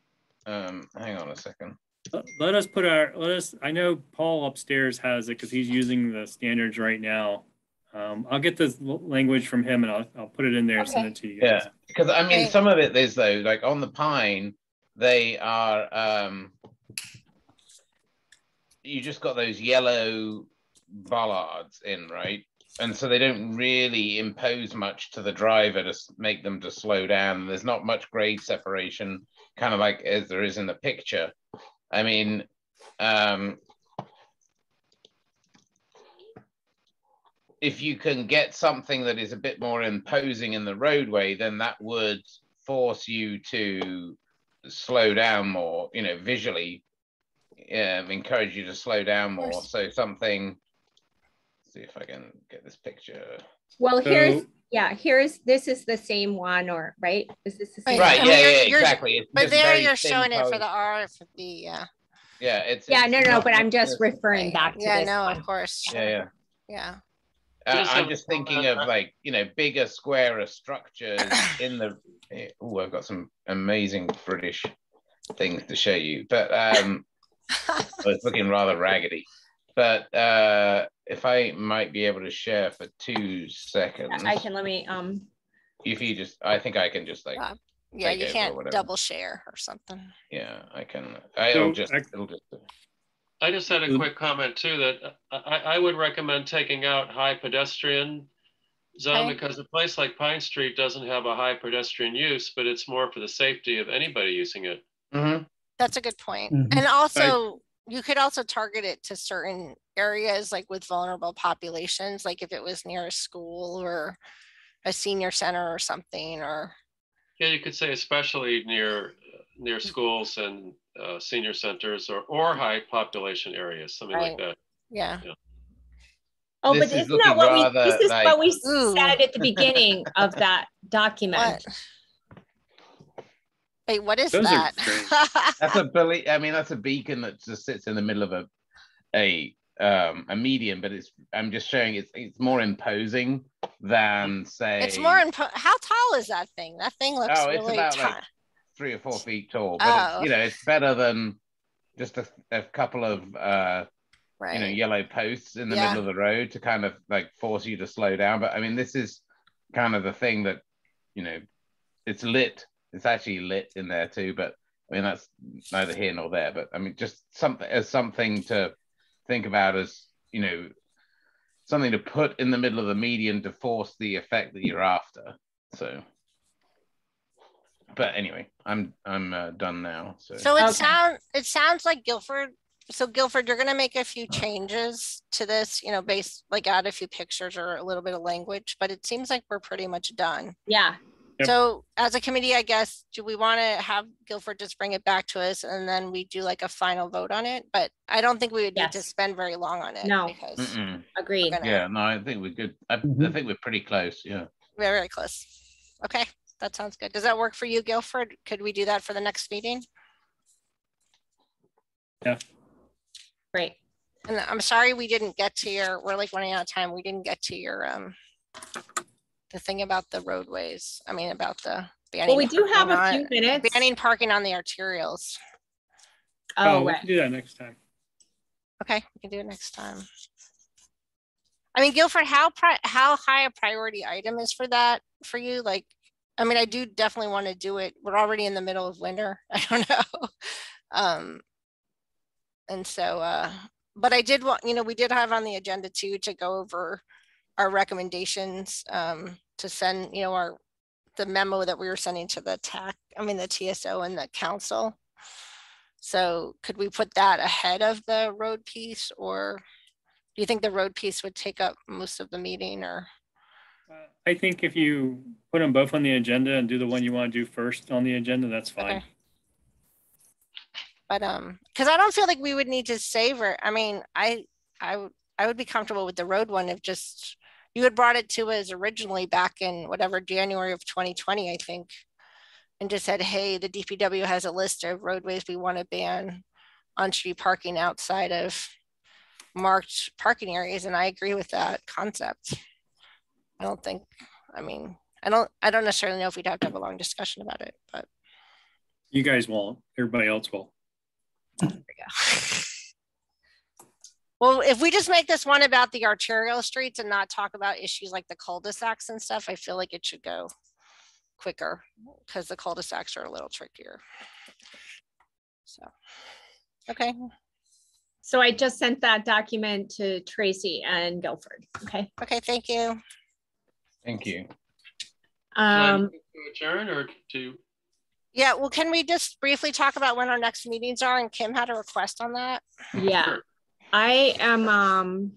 um, hang on a second? Let- Let us put our, let us, I know Paul upstairs has it because he's using the standards right now. Um, I'll get the language from him and I'll, I'll put it in there and send it to you guys. Yeah, because I mean, some of it is though, like on the pine, they are. um You just got those yellow bollards in, right? And so they don't really impose much to the driver to make them to slow down. There's not much grade separation, kind of like as there is in the picture. I mean, um, if you can get something that is a bit more imposing in the roadway, then that would force you to slow down more, you know, visually um, encourage you to slow down more. So something, see if I can get this picture. Well, here's, yeah, here's, this is the same one or, right? Is this the Right. same? Right, I yeah, yeah, you're- exactly. It's But there you're thin showing it for the RFB, yeah. Yeah, it's. Yeah, it's no, no, not- but I'm just referring back to Yeah, this no, one. of course. Yeah, yeah. Yeah. Uh, I'm just thinking of like you know bigger, squarer structures in the. Oh, I've got some amazing British things to show you, but um, it's looking rather raggedy. But uh, if I might be able to share for two seconds, I can, let me, um, if you just, I think I can just like, Uh, Yeah, you can't double share or something. yeah, I can. I'll So, just, I- it'll just. I just had a Mm. quick comment too, that I, I I would recommend taking out high pedestrian zone Okay. because a place like Pine Street doesn't have a high pedestrian use, but it's more for the safety of anybody using it. Mhm. That's a good point. Mhm. And also, you could also target it to certain areas like with vulnerable populations, like if it was near a school or a senior center or something, or Yeah, you could say especially near, near schools and uh, senior centers or, or high population areas, something like that. yeah. oh, This but is isn't that what we, this is like- what we Ooh. said at the beginning of that document. What? Wait, what is Those that? That's a bully. I mean, that's a beacon that just sits in the middle of a a um a median, but it's I'm just showing it's it's more imposing than say It's more, impo- how tall is that thing? That thing looks Oh, really tall. like, three or four feet tall. But Oh. it's, you know, it's better than just a, a couple of uh you know yellow posts in the Yeah. middle of the road to kind of like force you to slow down. But I mean, this is kind of the thing that you know it's lit. It's actually lit in there too. But I mean, that's neither here nor there. But I mean, just something as something to think about as you know something to put in the middle of the median to force the effect that you're after. So. But anyway, I'm I'm uh, done now. So, so it Okay. sound, it sounds like Guilford so Guilford, you're gonna make a few changes to this, you know, based, like add a few pictures or a little bit of language, but it seems like we're pretty much done. Yeah, Yep. So as a committee, I guess, do we want to have Guilford just bring it back to us and then we do like a final vote on it? But I don't think we would need to spend very long on it. No. Because agreed. gonna- Yeah, no, I think we're good. I, I Mhm. think we're pretty close. Yeah. we're very close. Okay, that sounds good. Does that work for you, Guilford? Could we do that for the next meeting? Yeah. Great. And I'm sorry we didn't get to your, we're like running out of time. We didn't get to your, um, the thing about the roadways. I mean, about the. Well, we do have parking a few minutes. Banning parking on the arterials. Oh, we right. can do that next time. Okay, we can do it next time. I mean, Guilford, how pri- how high a priority item is for that for you? Like, I mean, I do definitely want to do it. We're already in the middle of winter. I don't know. Um, and so, uh, but I did want, you know, we did have on the agenda too to go over our recommendations, um, to send, you know, our, the memo that we were sending to the TAC, I mean, the TSO and the council. So could we put that ahead of the road piece or do you think the road piece would take up most of the meeting or? I think if you put them both on the agenda and do the one you want to do first on the agenda, that's fine. Okay. But, um, cause I don't feel like we would need to savor, I mean, I, I would, I would be comfortable with the road one if just, you had brought it to us originally back in whatever, January of twenty twenty, I think. And just said, hey, the DPW has a list of roadways we want to ban on-street parking outside of marked parking areas, and I agree with that concept. I don't think, I mean, I don't, I don't necessarily know if we'd have to have a long discussion about it, but. You guys won't, everybody else will. There we go. Well, if we just make this one about the arterial streets and not talk about issues like the cul-de-sacs and stuff, I feel like it should go quicker because the cul-de-sacs are a little trickier. So, okay, So I just sent that document to Tracy and Guilford. Okay. okay, thank you. Thank you. Um, move to Adjourn or to, Yeah, well, can we just briefly talk about when our next meetings are? And Kim had a request on that. yeah, Sure. I am, um,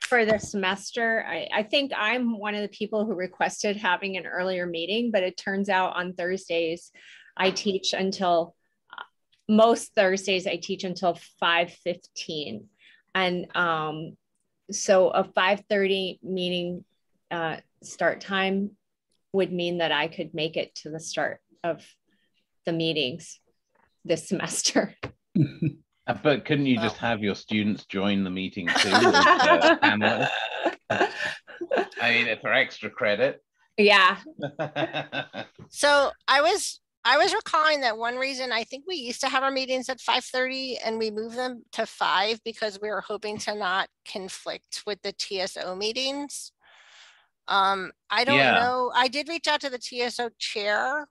for the semester, I, I think I'm one of the people who requested having an earlier meeting, but it turns out on Thursdays, I teach until, uh, most Thursdays I teach until five fifteen. And, um, so a five thirty meeting, uh, start time would mean that I could make it to the start of the meetings this semester. Uh, But couldn't you just have your students join the meeting too? as, uh. I mean, for extra credit. Yeah, So I was, I was recalling that one reason, I think we used to have our meetings at five thirty and we moved them to five because we were hoping to not conflict with the TSO meetings. Um, I don't Yeah. know, I did reach out to the TSO chair.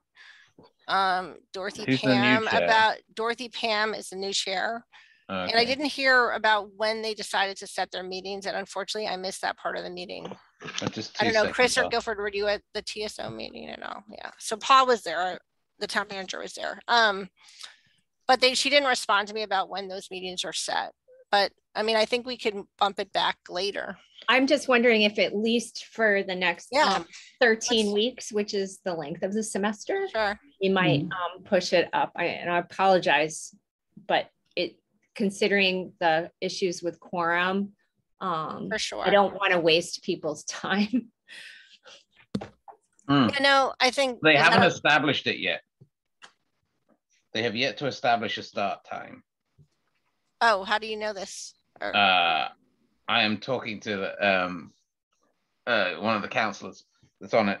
Um, Dorothy Who's Pam about, Dorothy Pam is the new chair. And I didn't hear about when they decided to set their meetings and unfortunately I missed that part of the meeting. Uh, Just I don't know, Chris seconds or off. Guilford, were you at the TSO meeting at all? Yeah, so Paul was there, the town manager was there. Um, but they, she didn't respond to me about when those meetings are set. But I mean, I think we can bump it back later. I'm just wondering if at least for the next Yeah, um, 13 let's- weeks, which is the length of the semester, sure. we might um, push it up. I, and I apologize, but it considering the issues with quorum, um, For sure. I don't want to waste people's time. Hmm. You know, I think. They haven't a- established it yet. They have yet to establish a start time. Oh, how do you know this? Or- Uh, I am talking to the, um, uh, one of the councillors that's on it.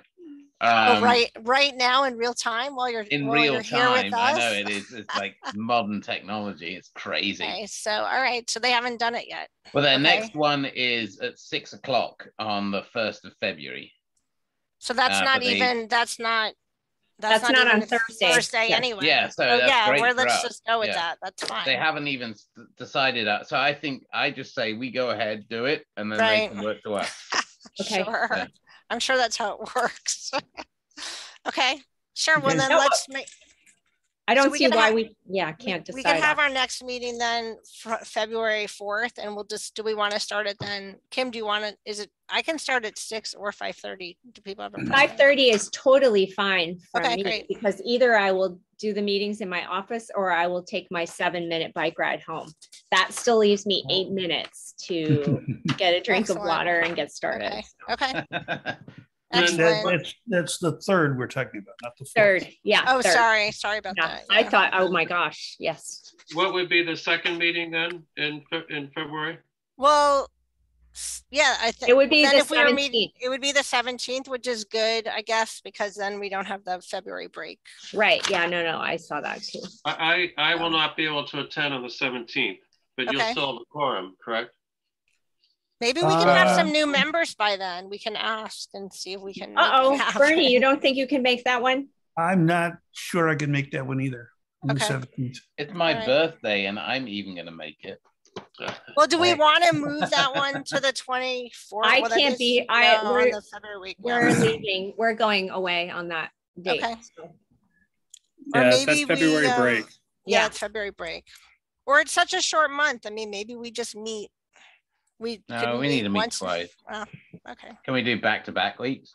Oh, Um, right, right now in real time while you're. In while real you're time. I know it is. It's like modern technology. It's crazy. Okay, so, all right, so they haven't done it yet. Well, their Okay. next one is at six o'clock on the first of February. So that's Uh, not even, that's not. That's not even on Thursday. Thursday Yeah. anyway. Yeah, so So that's yeah, great we're, let's us. just go with Yeah. that. That's fine. They haven't even decided that. So I think I just say we go ahead, do it, and then Right. they can work to us. Okay. Sure. Yeah. I'm sure that's how it works. Okay, sure. Well, then No, uh, let's make, I I don't we see could why have- we, yeah, can't We decide. could have on- our next meeting then, Fe- February fourth, and we'll just, do we want to start it then? Kim, do you want to, is it, I can start at six or five thirty. Do people have a? Five preference? thirty is totally fine for Okay, me great. because either I will do the meetings in my office or I will take my seven minute bike ride home. That still leaves me eight minutes to get a drink of Excellent. water and get started. Okay, okay, That- excellent. That's, that's the third we're talking about, not the fourth. Third, yeah. Oh, third. sorry, sorry about Yeah, that. I thought, oh my gosh, yes. What would be the second meeting then in, in February? Well, yeah, I think. It would be then the if we were meeting- 17th. It would be the seventeenth, which is good, I guess, because then we don't have the February break. Right, yeah, no, no, I saw that too. I, I, I will not be able to attend on the seventeenth, but you'll still have a quorum, correct? Maybe we can have some Uh, new members by then. We can ask and see if we can. Uh-oh. Bernie, you don't think you can make that one? I'm not sure I can make that one either. on the Okay. 17th. It's my Alright. birthday and I'm even gonna make it. Well, do we Right. want to move that one to the twenty-fourth? I can't be- I- we're- the February week. no. We're leaving, we're going away on that date. Okay. so, Yeah, that's maybe we, February um, break. Yeah, Yeah, it's February break. Or it's such a short month. I mean, maybe we just meet. We. No, we need to meet once- twice. Oh, Okay, Can we do back to back weeks?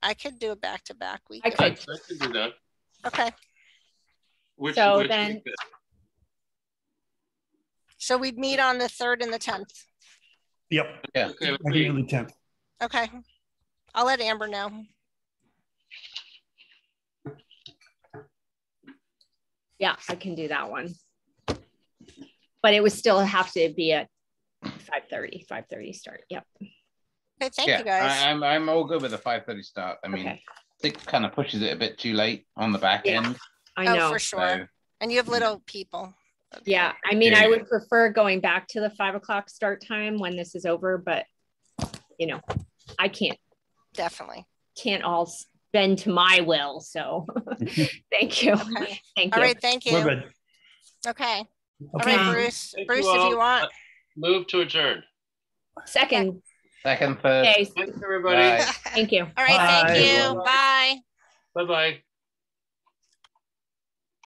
I could do a back-to-back week. I I could. I could do that. Okay, Which, So which then- week so we'd meet on the third and the tenth. Yep, Yeah. Okay, with I me. can do the 10th. Okay. I'll let Amber know. yeah, I can do that one. But it would still have to be at 5:30, 5:30 start, yep, Okay, thank yeah, you guys. I, I'm I'm all good with the 5:30 start. I mean, okay, it kind of pushes it a bit too late on the back Yeah. end. I Oh, know. for sure. So, And you have little people. Okay. Yeah, I mean, I would prefer going back to the five o'clock start time when this is over, but you know, I can't, Definitely. can't all bend to my will, so thank you. Okay. Thank All you. right, thank We're you. good. Okay. All Okay. right, Bruce. Thank Bruce, you if you want. Uh, Move to adjourn. Second, second, third. okay, Thanks, everybody. Bye. thank you. All right, Bye. thank you. Bye. Bye-bye.